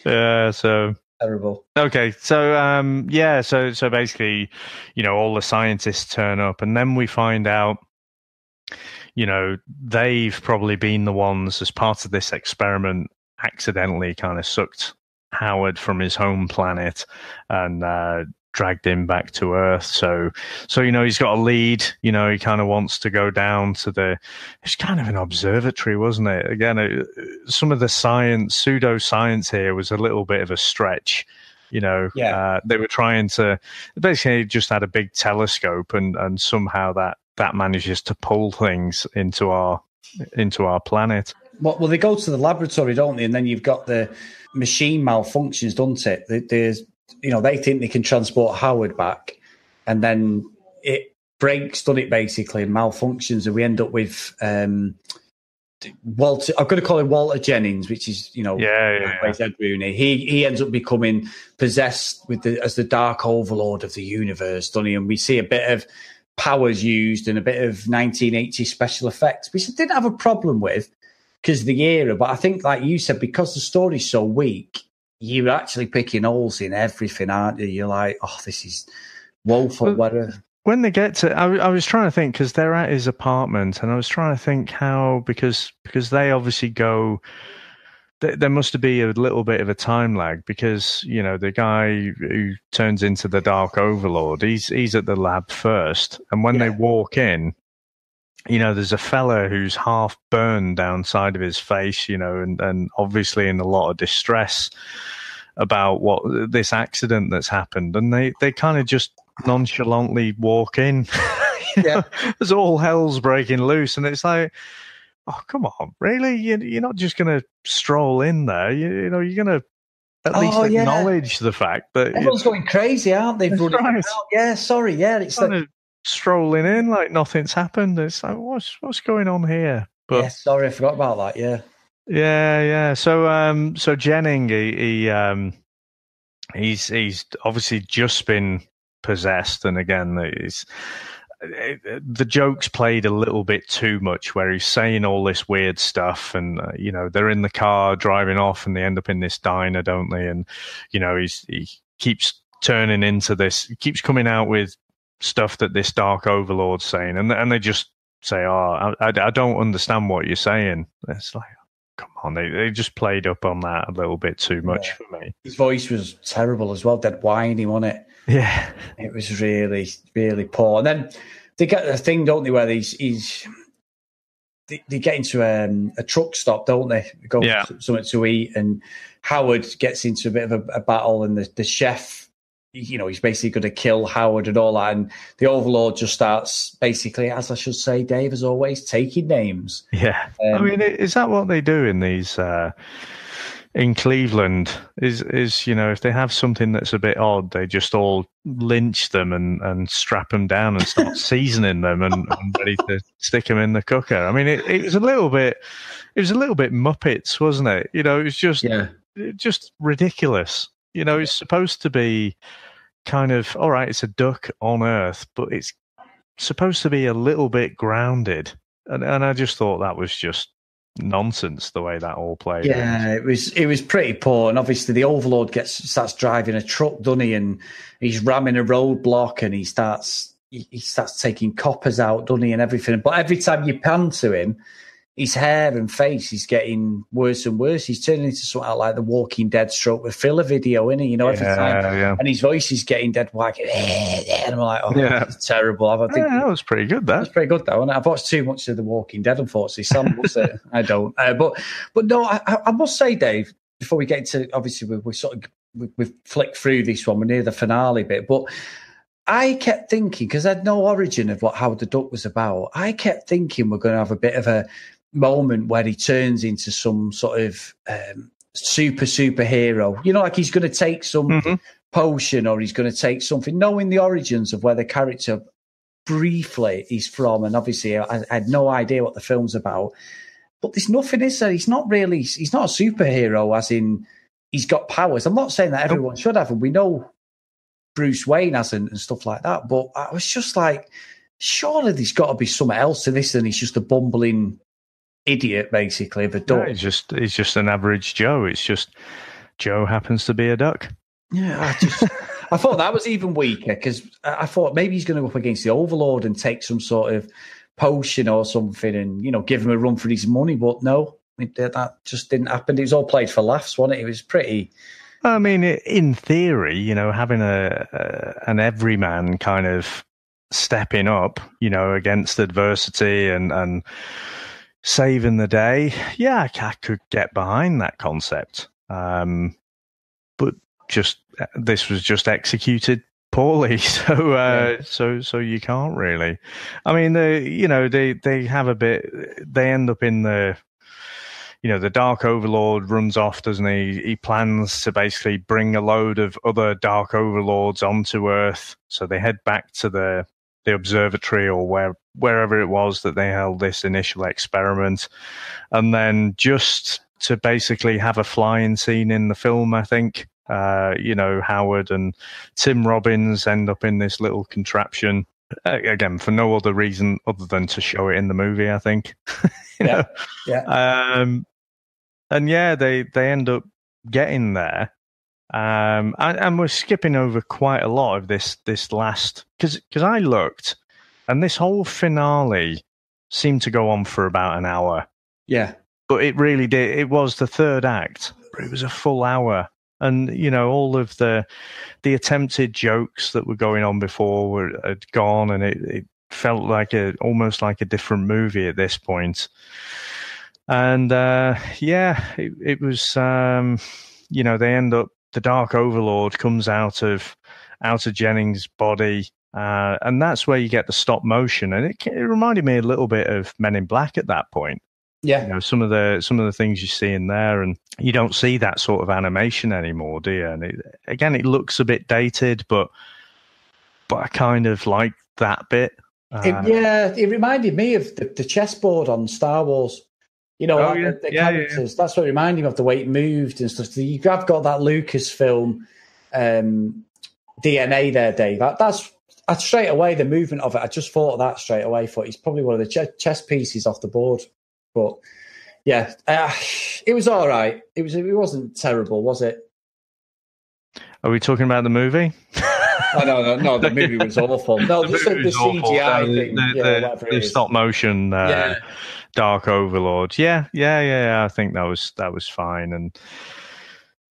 Speaker 5: yeah. So
Speaker 4: terrible.
Speaker 5: Okay, so um, yeah, so so basically, you know, all the scientists turn up, and then we find out, you know, they've probably been the ones as part of this experiment accidentally kind of sucked Howard from his home planet and uh, dragged him back to Earth. So, so you know, he's got a lead. You know, he kind of wants to go down to the. It's kind of an observatory, wasn't it? Again, it, some of the science, pseudo science here, was a little bit of a stretch. You know,
Speaker 4: yeah.
Speaker 5: Uh, they were trying to basically just had a big telescope, and and somehow that that manages to pull things into our into our planet.
Speaker 4: Well, well, they go to the laboratory, don't they? And then you've got the machine malfunctions, don't it? There's you know, they think they can transport Howard back, and then it breaks, doesn't it, basically, and malfunctions, and we end up with um, Walter. I'm going to call him Walter Jennings, which is you know,
Speaker 5: yeah, yeah,
Speaker 4: yeah. Ed Rooney. He he ends up becoming possessed with the as the Dark Overlord of the universe, doesn't he? And we see a bit of powers used and a bit of 1980 special effects, which I didn't have a problem with because the era. But I think, like you said, because the story's so weak, you're actually picking holes in everything, aren't you? You're like, oh, this is woeful. Well,
Speaker 5: when they get to, I, I was trying to think because they're at his apartment, and I was trying to think how because because they obviously go. There must be a little bit of a time lag because you know the guy who turns into the Dark Overlord. He's he's at the lab first, and when yeah. they walk in, you know, there's a fella who's half burned downside of his face, you know, and, and obviously in a lot of distress about what this accident that's happened. And they, they kind of just nonchalantly walk in. yeah. There's all hell's breaking loose. And it's like, oh, come on, really? You're not just going to stroll in there. You, you know, you're going to at least oh, acknowledge yeah. the fact that
Speaker 4: everyone's going crazy, aren't they? Right. Yeah, sorry, yeah, it's like,
Speaker 5: strolling in like nothing's happened. It's like what's what's going on here?
Speaker 4: But yeah, sorry, I forgot about that. Yeah,
Speaker 5: yeah, yeah. So um, so Jennings, he, he um, he's he's obviously just been possessed, and again, he's the jokes played a little bit too much where he's saying all this weird stuff and uh, you know they're in the car driving off and they end up in this diner don't they and you know he's he keeps turning into this keeps coming out with stuff that this Dark Overlord's saying, and and they just say, "Oh, I, I don't understand what you're saying." It's like, come on, they they just played up on that a little bit too much yeah. for me.
Speaker 4: His voice was terrible as well, dead whiny, wasn't it?
Speaker 5: Yeah,
Speaker 4: it was really really poor. And then they get the thing, don't they, where he's he's they, they get into a, um, a, truck stop, don't they? Go
Speaker 5: yeah.
Speaker 4: something to eat, and Howard gets into a bit of a, a battle, and the, the chef you know, he's basically going to kill Howard and all that. And the Overlord just starts basically, as I should say, Dave, as always, taking names.
Speaker 5: Yeah. Um, I mean, is that what they do in these? Uh, in Cleveland is is you know if they have something that's a bit odd, they just all lynch them and, and strap them down and start seasoning them and, and, ready to stick them in the cooker. I mean, it, it was a little bit, it was a little bit Muppets, wasn't it? You know, it was just yeah. just ridiculous. You know, it's supposed to be kind of all right. It's a duck on Earth, but it's supposed to be a little bit grounded, and and I just thought that was just nonsense the way that all played.
Speaker 4: Yeah, it was it was pretty poor, and obviously the Overlord gets starts driving a truck, doesn't he? And he's ramming a roadblock, and he starts he, he starts taking coppers out, doesn't he, and everything. But every time you pan to him, his hair and face is getting worse and worse. He's turning into something like the Walking Dead stroke with filler video, isn't he? You know, every yeah, time. Yeah. And his voice is getting dead white. And I'm like, oh, yeah. terrible. I
Speaker 5: think yeah, that was pretty good, that.
Speaker 4: was pretty good, though. And I've watched too much of The Walking Dead, unfortunately. Some will say I don't. Uh, but but no, I, I, must say, Dave, before we get into, obviously, we, we sort of, we, we've flicked through this one. We're near the finale bit. But I kept thinking, because I had no origin of what Howard the Duck was about, I kept thinking we're going to have a bit of a moment where he turns into some sort of um, super superhero. You know, like he's going to take some mm-hmm. potion or he's going to take something, knowing the origins of where the character briefly is from. And obviously, I, I had no idea what the film's about. But there's nothing is there. He's not really. He's not a superhero, as in he's got powers. I'm not saying that everyone should have, them. we know Bruce Wayne hasn't and stuff like that. But I was just like, surely there's got to be something else to this than he's just a bumbling idiot, basically, of a duck.
Speaker 5: No, he's just he's just an average Joe. It's just Joe happens to be a duck.
Speaker 4: Yeah, I just I thought that was even weaker because I thought maybe he's going to go up against the Overlord and take some sort of potion or something, and you know give him a run for his money. But no, it, that just didn't happen. It was all played for laughs, wasn't it? It was pretty.
Speaker 5: I mean, in theory, you know, having a, a an everyman kind of stepping up, you know, against adversity and and saving the day, yeah, I, could get behind that concept. Um, but just this was just executed poorly, so uh, yeah. so so you can't really. I mean, they you know they they have a bit. They end up in the. You know, the Dark Overlord runs off, doesn't he? He plans to basically bring a load of other Dark Overlords onto Earth. So they head back to the the observatory or where wherever it was that they held this initial experiment, and then just to basically have a flying scene in the film, I think. Uh, you know, Howard and Tim Robbins end up in this little contraption again for no other reason other than to show it in the movie. I think.
Speaker 4: yeah. Know? Yeah.
Speaker 5: Um, and yeah, they they end up getting there, um, and, and, we're skipping over quite a lot of this this last because because I looked, and this whole finale seemed to go on for about an hour.
Speaker 4: Yeah,
Speaker 5: but it really did. It was the third act. It was a full hour, and you know all of the the attempted jokes that were going on before were had gone, and it, it felt like a almost like a different movie at this point. And uh, yeah, it, it was. Um, you know, they end up the Dark Overlord comes out of out of Jennings' body, uh, and that's where you get the stop motion. And it, it, reminded me a little bit of Men in Black at that point.
Speaker 4: Yeah,
Speaker 5: you know, some of the some of the things you see in there, and you don't see that sort of animation anymore, do you? And it, again, it looks a bit dated, but but I kind of like that bit.
Speaker 4: Uh, it, yeah, it reminded me of the, the chessboard on Star Wars. You know, oh, yeah. the, the yeah, characters. Yeah, that's what reminded me of the way it moved and stuff. You have got that Lucasfilm um, DNA there, Dave. That, that's I, straight away the movement of it. I just thought of that straight away. Thought he's probably one of the ch- chess pieces off the board. But yeah, uh, it was all right. It was. It wasn't terrible, was it?
Speaker 5: Are we talking about the movie?
Speaker 4: oh, no, no, no. The movie was awful. No, the, the, the CGI thing,
Speaker 5: the, yeah, the, the stop motion. Uh, yeah Dark Overlord. Yeah, yeah, yeah. I think that was that was fine, and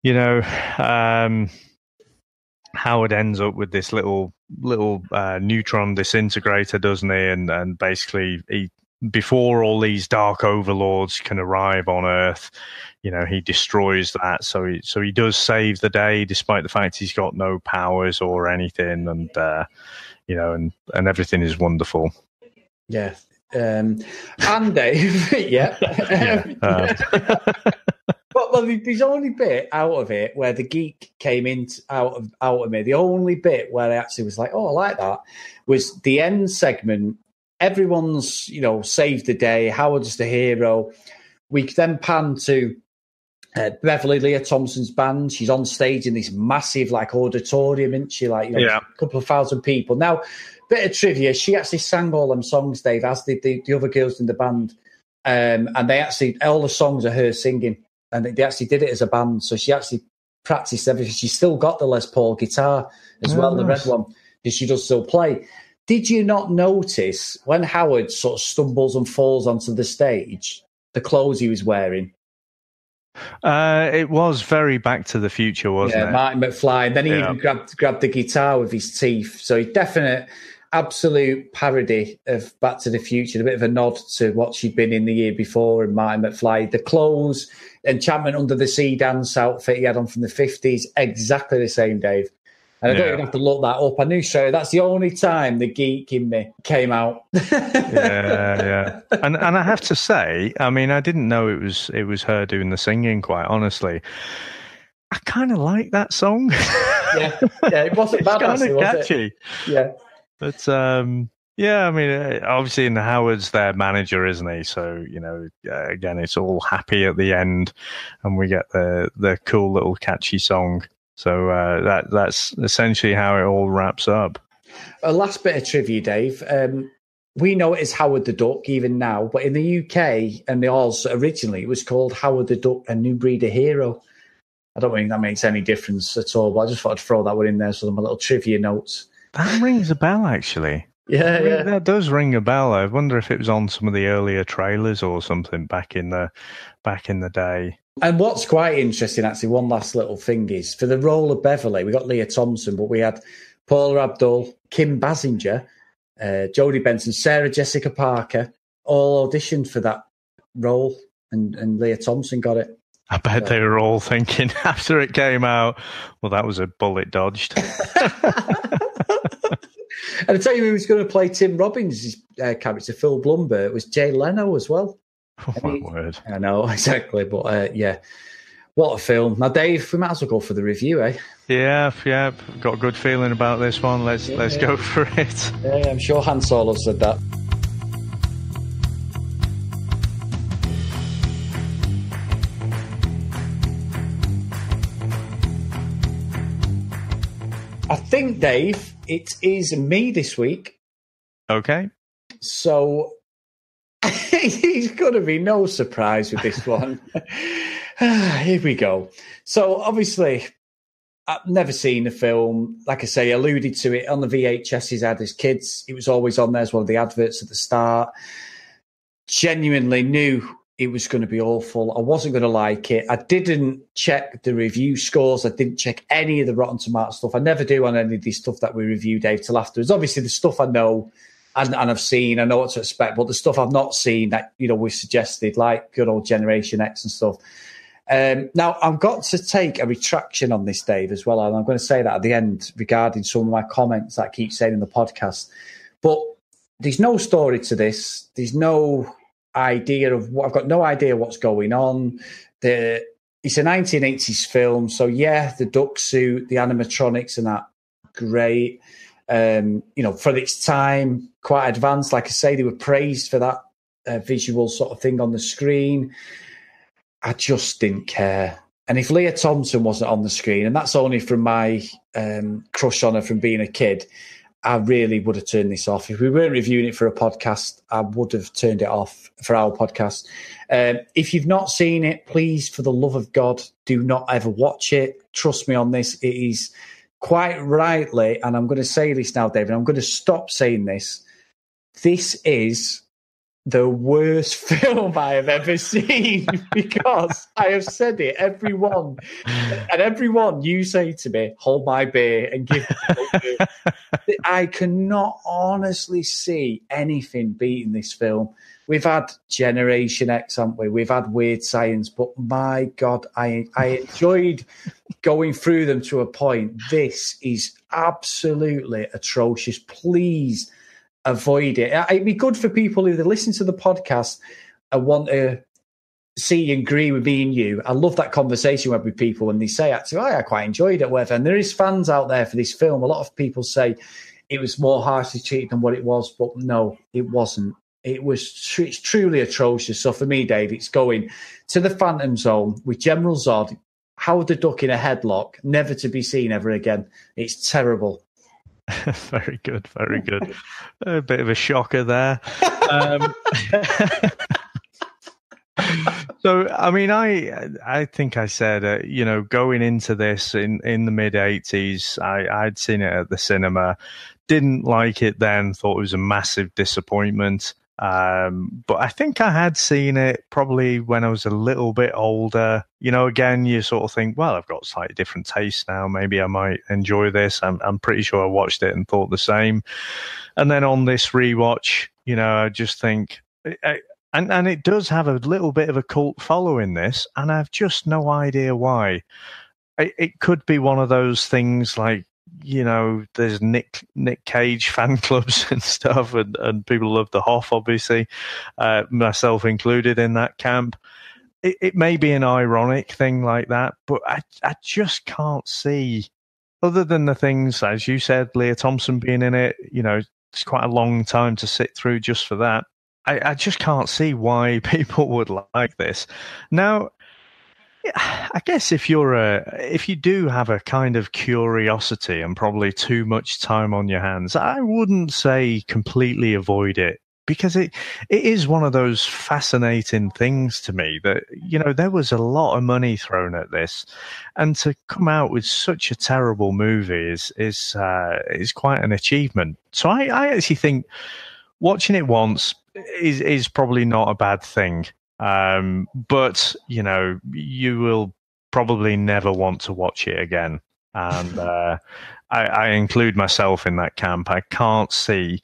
Speaker 5: you know, um, Howard ends up with this little little uh, neutron disintegrator, doesn't he? And and basically he before all these dark overlords can arrive on Earth, you know, he destroys that. So he so he does save the day, despite the fact he's got no powers or anything, and uh, you know, and and everything is wonderful.
Speaker 4: Yeah. Um, and Dave, yeah.
Speaker 5: Yeah,
Speaker 4: But well, there's only bit out of it where the geek came in out of out of me. The only bit where I actually was like, "Oh, I like that," was the end segment. Everyone's, you know, saved the day. Howard's the hero. We then pan to uh, Beverly Lea Thompson's band. She's on stage in this massive like auditorium, isn't she? Like, you know,
Speaker 5: Yeah.
Speaker 4: a couple of thousand people. Now, bit of trivia: she actually sang all them songs, Dave, as did the, the other girls in the band. Um, and they actually all the songs are her singing, and they- actually did it as a band. So she actually practiced everything. She's still got the Les Paul guitar as
Speaker 5: Oh,
Speaker 4: well, the red one, because she does still play. Did you not notice when Howard sort of stumbles and falls onto the stage, the clothes he was wearing?
Speaker 5: uh, it was very Back to the Future, wasn't
Speaker 4: yeah,
Speaker 5: it?
Speaker 4: Martin McFly. And then he
Speaker 5: Yeah.
Speaker 4: even grabbed grabbed the guitar with his teeth. So he definite absolute parody of Back to the Future, a bit of a nod to what she'd been in the year before and Martin McFly. The clothes, Enchantment Under the Sea dance outfit he had on from the fifties, exactly the same, Dave. And I don't even have to look that up. I knew so. That's the only time the geek in me came out.
Speaker 5: yeah, yeah. And and I have to say, I mean, I didn't know it was it was her doing the singing. Quite honestly, I kind of like that song.
Speaker 4: yeah, yeah, it wasn't
Speaker 5: it's
Speaker 4: bad.
Speaker 5: kind
Speaker 4: Actually,
Speaker 5: of
Speaker 4: was it?
Speaker 5: catchy.
Speaker 4: Yeah.
Speaker 5: But um, yeah, I mean, uh, obviously, in Howard's their manager, isn't he? So you know, uh, again, it's all happy at the end, and we get the the cool little catchy song. So uh, that that's essentially how it all wraps up.
Speaker 4: A last bit of trivia, Dave. Um, we know it as Howard the Duck even now, but in the UK and the Oz originally it was called Howard the Duck, a new breed of hero. I don't think that makes any difference at all, but I just thought I'd throw that one in there so my little trivia notes.
Speaker 5: That rings a bell, actually.
Speaker 4: Yeah,
Speaker 5: Ring-
Speaker 4: yeah.
Speaker 5: That does ring a bell. I wonder if it was on some of the earlier trailers or something back in the back in the day.
Speaker 4: And what's quite interesting, actually, one last little thing is for the role of Beverly, we got Lea Thompson, but we had Paula Abdul, Kim Basinger, uh, Jodie Benson, Sarah Jessica Parker, all auditioned for that role, and, and Lea Thompson got it.
Speaker 5: I bet they were all thinking after it came out, well, that was a bullet dodged.
Speaker 4: And I tell you who was going to play Tim Robbins' uh, character, Phil Blumber, it was Jay Leno as well.
Speaker 5: oh, my word.
Speaker 4: I know, exactly. But uh, yeah, what a film. Now, Dave, we might as well go for the review, eh?
Speaker 5: Yeah, yeah, got a good feeling about this one. Let's let's go for it.
Speaker 4: Yeah, I'm sure Han Solo said that. I think, Dave, it is me this week.
Speaker 5: Okay.
Speaker 4: So he's going to be no surprise with this one. Here we go. So obviously, I've never seen the film. Like I say, alluded to it on the VHS he's had as kids. It was always on there as one of the adverts at the start. Genuinely knew it was going to be awful. I wasn't going to like it. I didn't check the review scores. I didn't check any of the Rotten Tomato stuff. I never do on any of the stuff that we review, Dave, till afterwards. Obviously, the stuff I know and, and I've seen, I know what to expect, but the stuff I've not seen that, you know, we suggested, like good old Generation X and stuff. Um, now, I've got to take a retraction on this, Dave, as well. And I'm going to say that at the end regarding some of my comments that I keep saying in the podcast. But there's no story to this. There's no idea of what I've got no idea what's going on. The it's a 1980s film, so yeah, the duck suit, the animatronics, and that great. Um, you know, for its time, quite advanced. Like I say, they were praised for that uh, visual sort of thing on the screen. I just didn't care. And if Lea Thompson wasn't on the screen, and that's only from my um, crush on her from being a kid, I really would have turned this off. If we weren't reviewing it for a podcast, I would have turned it off for our podcast. Um, if you've not seen it, please, for the love of God, do not ever watch it. Trust me on this. It is quite rightly, and I'm going to say this now, David, I'm going to stop saying this. This is the worst film I have ever seen because I have said it. Everyone and everyone you say to me, "Hold my beer and give." I cannot honestly see anything beating this film. We've had Generation X, haven't we? We've had Weird Science, but my God, I I enjoyed going through them to a point. This is absolutely atrocious. Please avoid it. It'd be good for people who listen to the podcast and want to see and agree with me and you. I love that conversation with people when they say, actually, I quite enjoyed it, whatever. And there is fans out there for this film. A lot of people say it was more harshly treated than what it was, but no, it wasn't. It was tr- it's truly atrocious. So for me, Dave, it's going to the Phantom Zone with General Zod, Howard the Duck in a headlock, never to be seen ever again. It's terrible.
Speaker 5: very good, very good. a bit of a shocker there. Um, so, I mean, I I think I said, uh, you know, going into this in in the mid '80s, I I'd seen it at the cinema, didn't like it then, thought it was a massive disappointment. Um, but I think I had seen it probably when I was a little bit older. You know, again, you sort of think, well, I've got slightly different taste now. Maybe I might enjoy this. I'm, I'm pretty sure I watched it and thought the same. And then on this rewatch, you know, I just think, I, and and it does have a little bit of a cult following this, and I've just no idea why. It, it could be one of those things like you know, there's Nick Nick Cage fan clubs and stuff, and, and people love the Hoff, obviously, uh, myself included in that camp. It, it, may be an ironic thing like that, but I I just can't see, other than the things as you said, Lea Thompson being in it. You know, it's quite a long time to sit through just for that. I, I just can't see why people would like this. Now, I guess if you're a if you do have a kind of curiosity and probably too much time on your hands, I wouldn't say completely avoid it because it it is one of those fascinating things to me that you know there was a lot of money thrown at this, and to come out with such a terrible movie is is uh, is quite an achievement. So I, I actually think watching it once is is probably not a bad thing. Um, but you know, you will probably never want to watch it again. And uh, I, I include myself in that camp. I can't see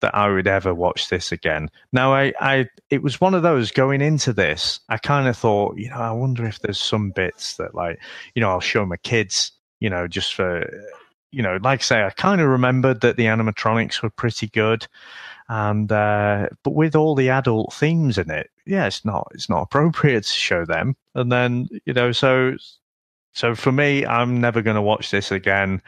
Speaker 5: that I would ever watch this again. Now, I, I, it was one of those going into this. I kind of thought, you know, I wonder if there's some bits that, like, you know, I'll show my kids, you know, just for, you know, like I say, I kind of remembered that the animatronics were pretty good and uh, but with all the adult themes in it, yeah, it's not it's not appropriate to show them. And then you know, so so for me, I'm never going to watch this again.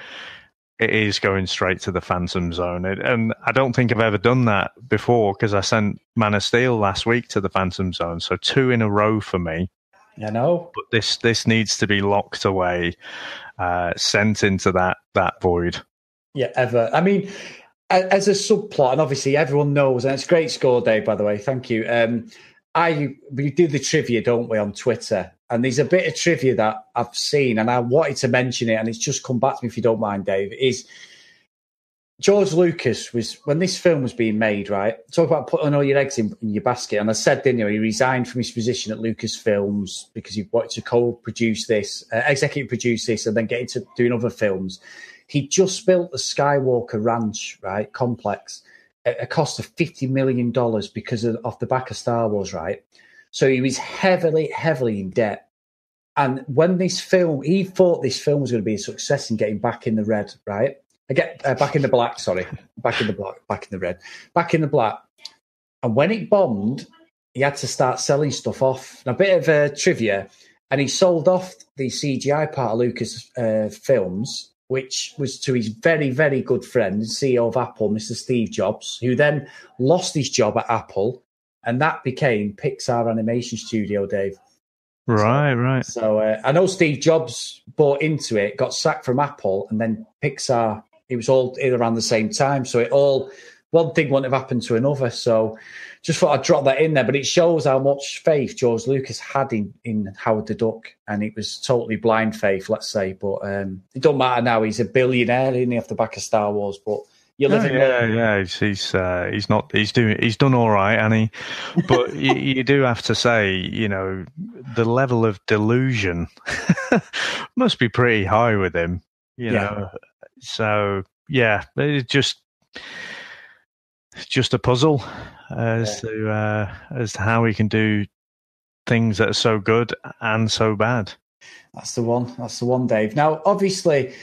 Speaker 5: It is going straight to the Phantom Zone, it, and I don't think I've ever done that before because I sent Man of Steel last week to the Phantom Zone, so two in a row for me.
Speaker 4: I know,
Speaker 5: but this this needs to be locked away, uh, sent into that that void.
Speaker 4: Yeah, ever. I mean, as a subplot, and obviously everyone knows, and it's great score, Dave. By the way, thank you. Um, I we do the trivia, don't we, on Twitter? And there's a bit of trivia that I've seen, and I wanted to mention it, and it's just come back to me. If you don't mind, Dave, is George Lucas was when this film was being made, right? Talk about putting all your eggs in, in your basket. And I said, didn't you? He resigned from his position at Lucasfilms because he wanted to co-produce this, uh, executive produce this, and then get into doing other films. He just built the Skywalker Ranch, right, complex a cost of $50 million because of off the back of Star Wars, right? So he was heavily, heavily in debt. And when this film, he thought this film was going to be a success in getting back in the red, right? I get uh, back in the black, sorry, back in the black, back in the red, back in the black. And when it bombed, he had to start selling stuff off. And a bit of uh, trivia, and he sold off the CGI part of Lucas uh, films which was to his very, very good friend and CEO of Apple, Mr. Steve Jobs, who then lost his job at Apple, and that became Pixar Animation Studio, Dave.
Speaker 5: Right, so, right.
Speaker 4: So uh, I know Steve Jobs bought into it, got sacked from Apple, and then Pixar. It was all around the same time, so it all one thing wouldn't have happened to another. So just thought I'd drop that in there, but it shows how much faith George Lucas had in, in Howard the Duck, and it was totally blind faith, let's say. But um, it don't matter now; he's a billionaire, isn't he, off the back of Star Wars? But You're
Speaker 5: Oh,
Speaker 4: living
Speaker 5: yeah, yeah. He's he's, uh, he's not he's doing he's done all right, and he. But you, you do have to say, you know, the level of delusion must be pretty high with him. You
Speaker 4: Yeah.
Speaker 5: know, so yeah, it just just a puzzle as to uh, as to how he can do things that are so good and so bad.
Speaker 4: That's the one. That's the one, Dave. Now, obviously,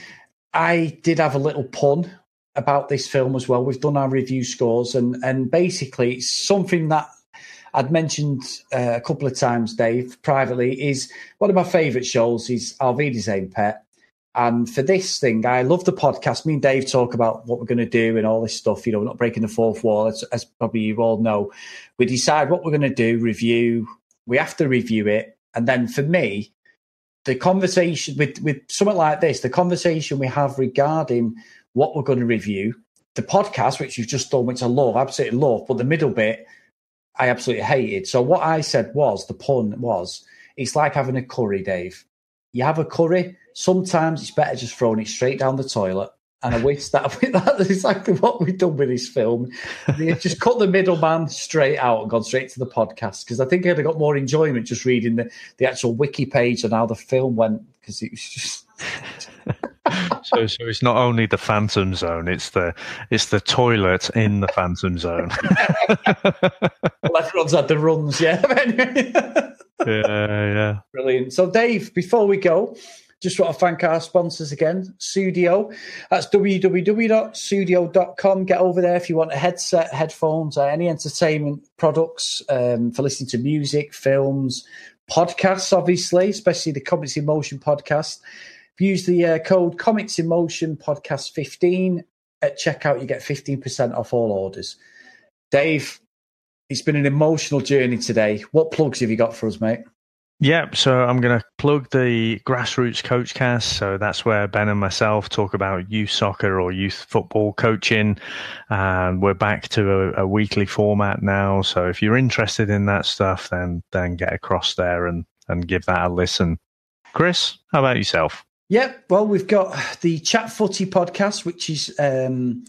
Speaker 4: I did have a little pun about this film as well. We've done our review scores, and and basically, it's something that I'd mentioned uh, a couple of times, Dave, privately. Is one of my favourite shows is Alvida's Aim Pet. And for this thing, I love the podcast. Me and Dave talk about what we're going to do and all this stuff. You know, we're not breaking the fourth wall, as, as probably you all know. We decide what we're going to do, review. We have to review it, and then for me, the conversation with with something like this, the conversation we have regarding what we're going to review, the podcast, which you've just done, which I love, absolutely love, but the middle bit, I absolutely hated. So what I said was the pun was, it's like having a curry, Dave. You have a curry, sometimes it's better just throwing it straight down the toilet. And I wish that that's exactly what we've done with this film. They just cut the middleman straight out and gone straight to the podcast because I think I'd have got more enjoyment just reading the, the actual wiki page and how the film went because it was just
Speaker 5: So, so it's not only the Phantom Zone; it's the it's the toilet in the Phantom Zone.
Speaker 4: well, everyone's had the runs, yeah.
Speaker 5: yeah, yeah.
Speaker 4: Brilliant. So, Dave, before we go, just want to thank our sponsors again, Sudio. That's www.sudio.com. Get over there if you want a headset, headphones, uh, any entertainment products um, for listening to music, films, podcasts, obviously, especially the Comics in Motion podcast. If you use the uh, code Comics in Motion Podcast 15 at checkout, you get 15% off all orders. Dave, it's been an emotional journey today. What plugs have you got for us, mate?
Speaker 5: Yeah, so I'm going to plug the Grassroots Coach Cast. So that's where Ben and myself talk about youth soccer or youth football coaching. And we're back to a, a weekly format now. So if you're interested in that stuff, then then get across there and, and give that a listen. Chris, how about yourself?
Speaker 4: Yep. Well, we've got the Chat Footy podcast, which is um,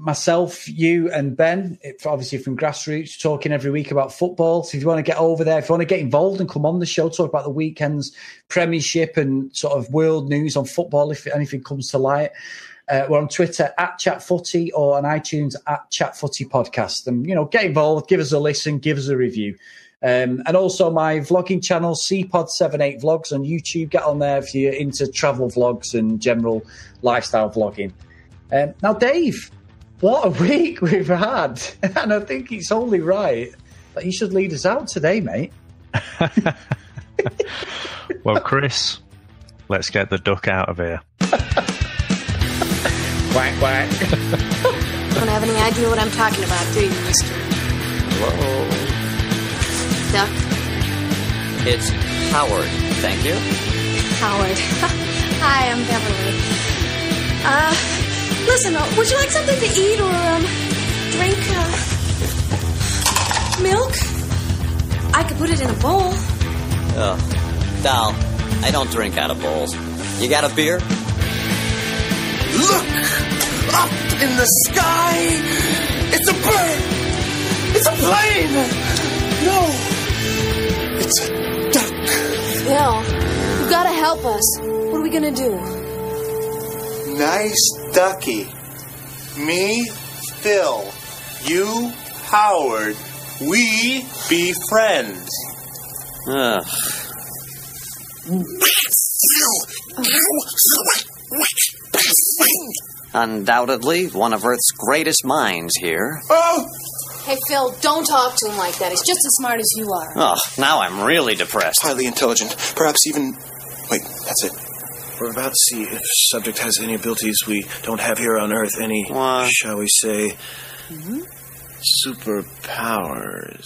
Speaker 4: myself, you, and Ben, obviously from Grassroots, talking every week about football. So if you want to get over there, if you want to get involved and come on the show, talk about the weekend's Premiership and sort of world news on football, if anything comes to light. Uh, we're on Twitter at Chat Footy or on iTunes at Chat Footy Podcast. And, you know, get involved, give us a listen, give us a review. Um, and also my vlogging channel, CPod78 Vlogs on YouTube. Get on there if you're into travel vlogs and general lifestyle vlogging. Um, now, Dave, what a week we've had. And I think it's only right that you should lead us out today, mate.
Speaker 5: Well, Chris, let's get the duck out of here.
Speaker 4: Quack, quack.
Speaker 6: Don't have any idea what I'm talking about, do you, mister?
Speaker 1: Whoa.
Speaker 6: Duck?
Speaker 1: It's Howard. Thank you.
Speaker 6: Howard. Hi, I'm Beverly. Uh, listen, uh, would you like something to eat or, um, drink, uh, milk? I could put it in a bowl.
Speaker 1: Oh, Dal, I don't drink out of bowls. You got a beer?
Speaker 3: Look! Up in the sky! It's a bird! It's a plane! No! It's a duck.
Speaker 6: Phil, you gotta help us. What are we gonna do?
Speaker 3: Nice ducky. Me, Phil. You, Howard. We be friends.
Speaker 1: Ugh. Undoubtedly, one of Earth's greatest minds here.
Speaker 3: Oh!
Speaker 6: Hey, Phil, don't talk to him like that. He's just as smart as you are.
Speaker 1: Oh, now I'm really depressed.
Speaker 3: Highly intelligent. Perhaps even. Wait, that's it. We're about to see if subject has any abilities we don't have here on Earth. Any, shall we say, mm-hmm. superpowers.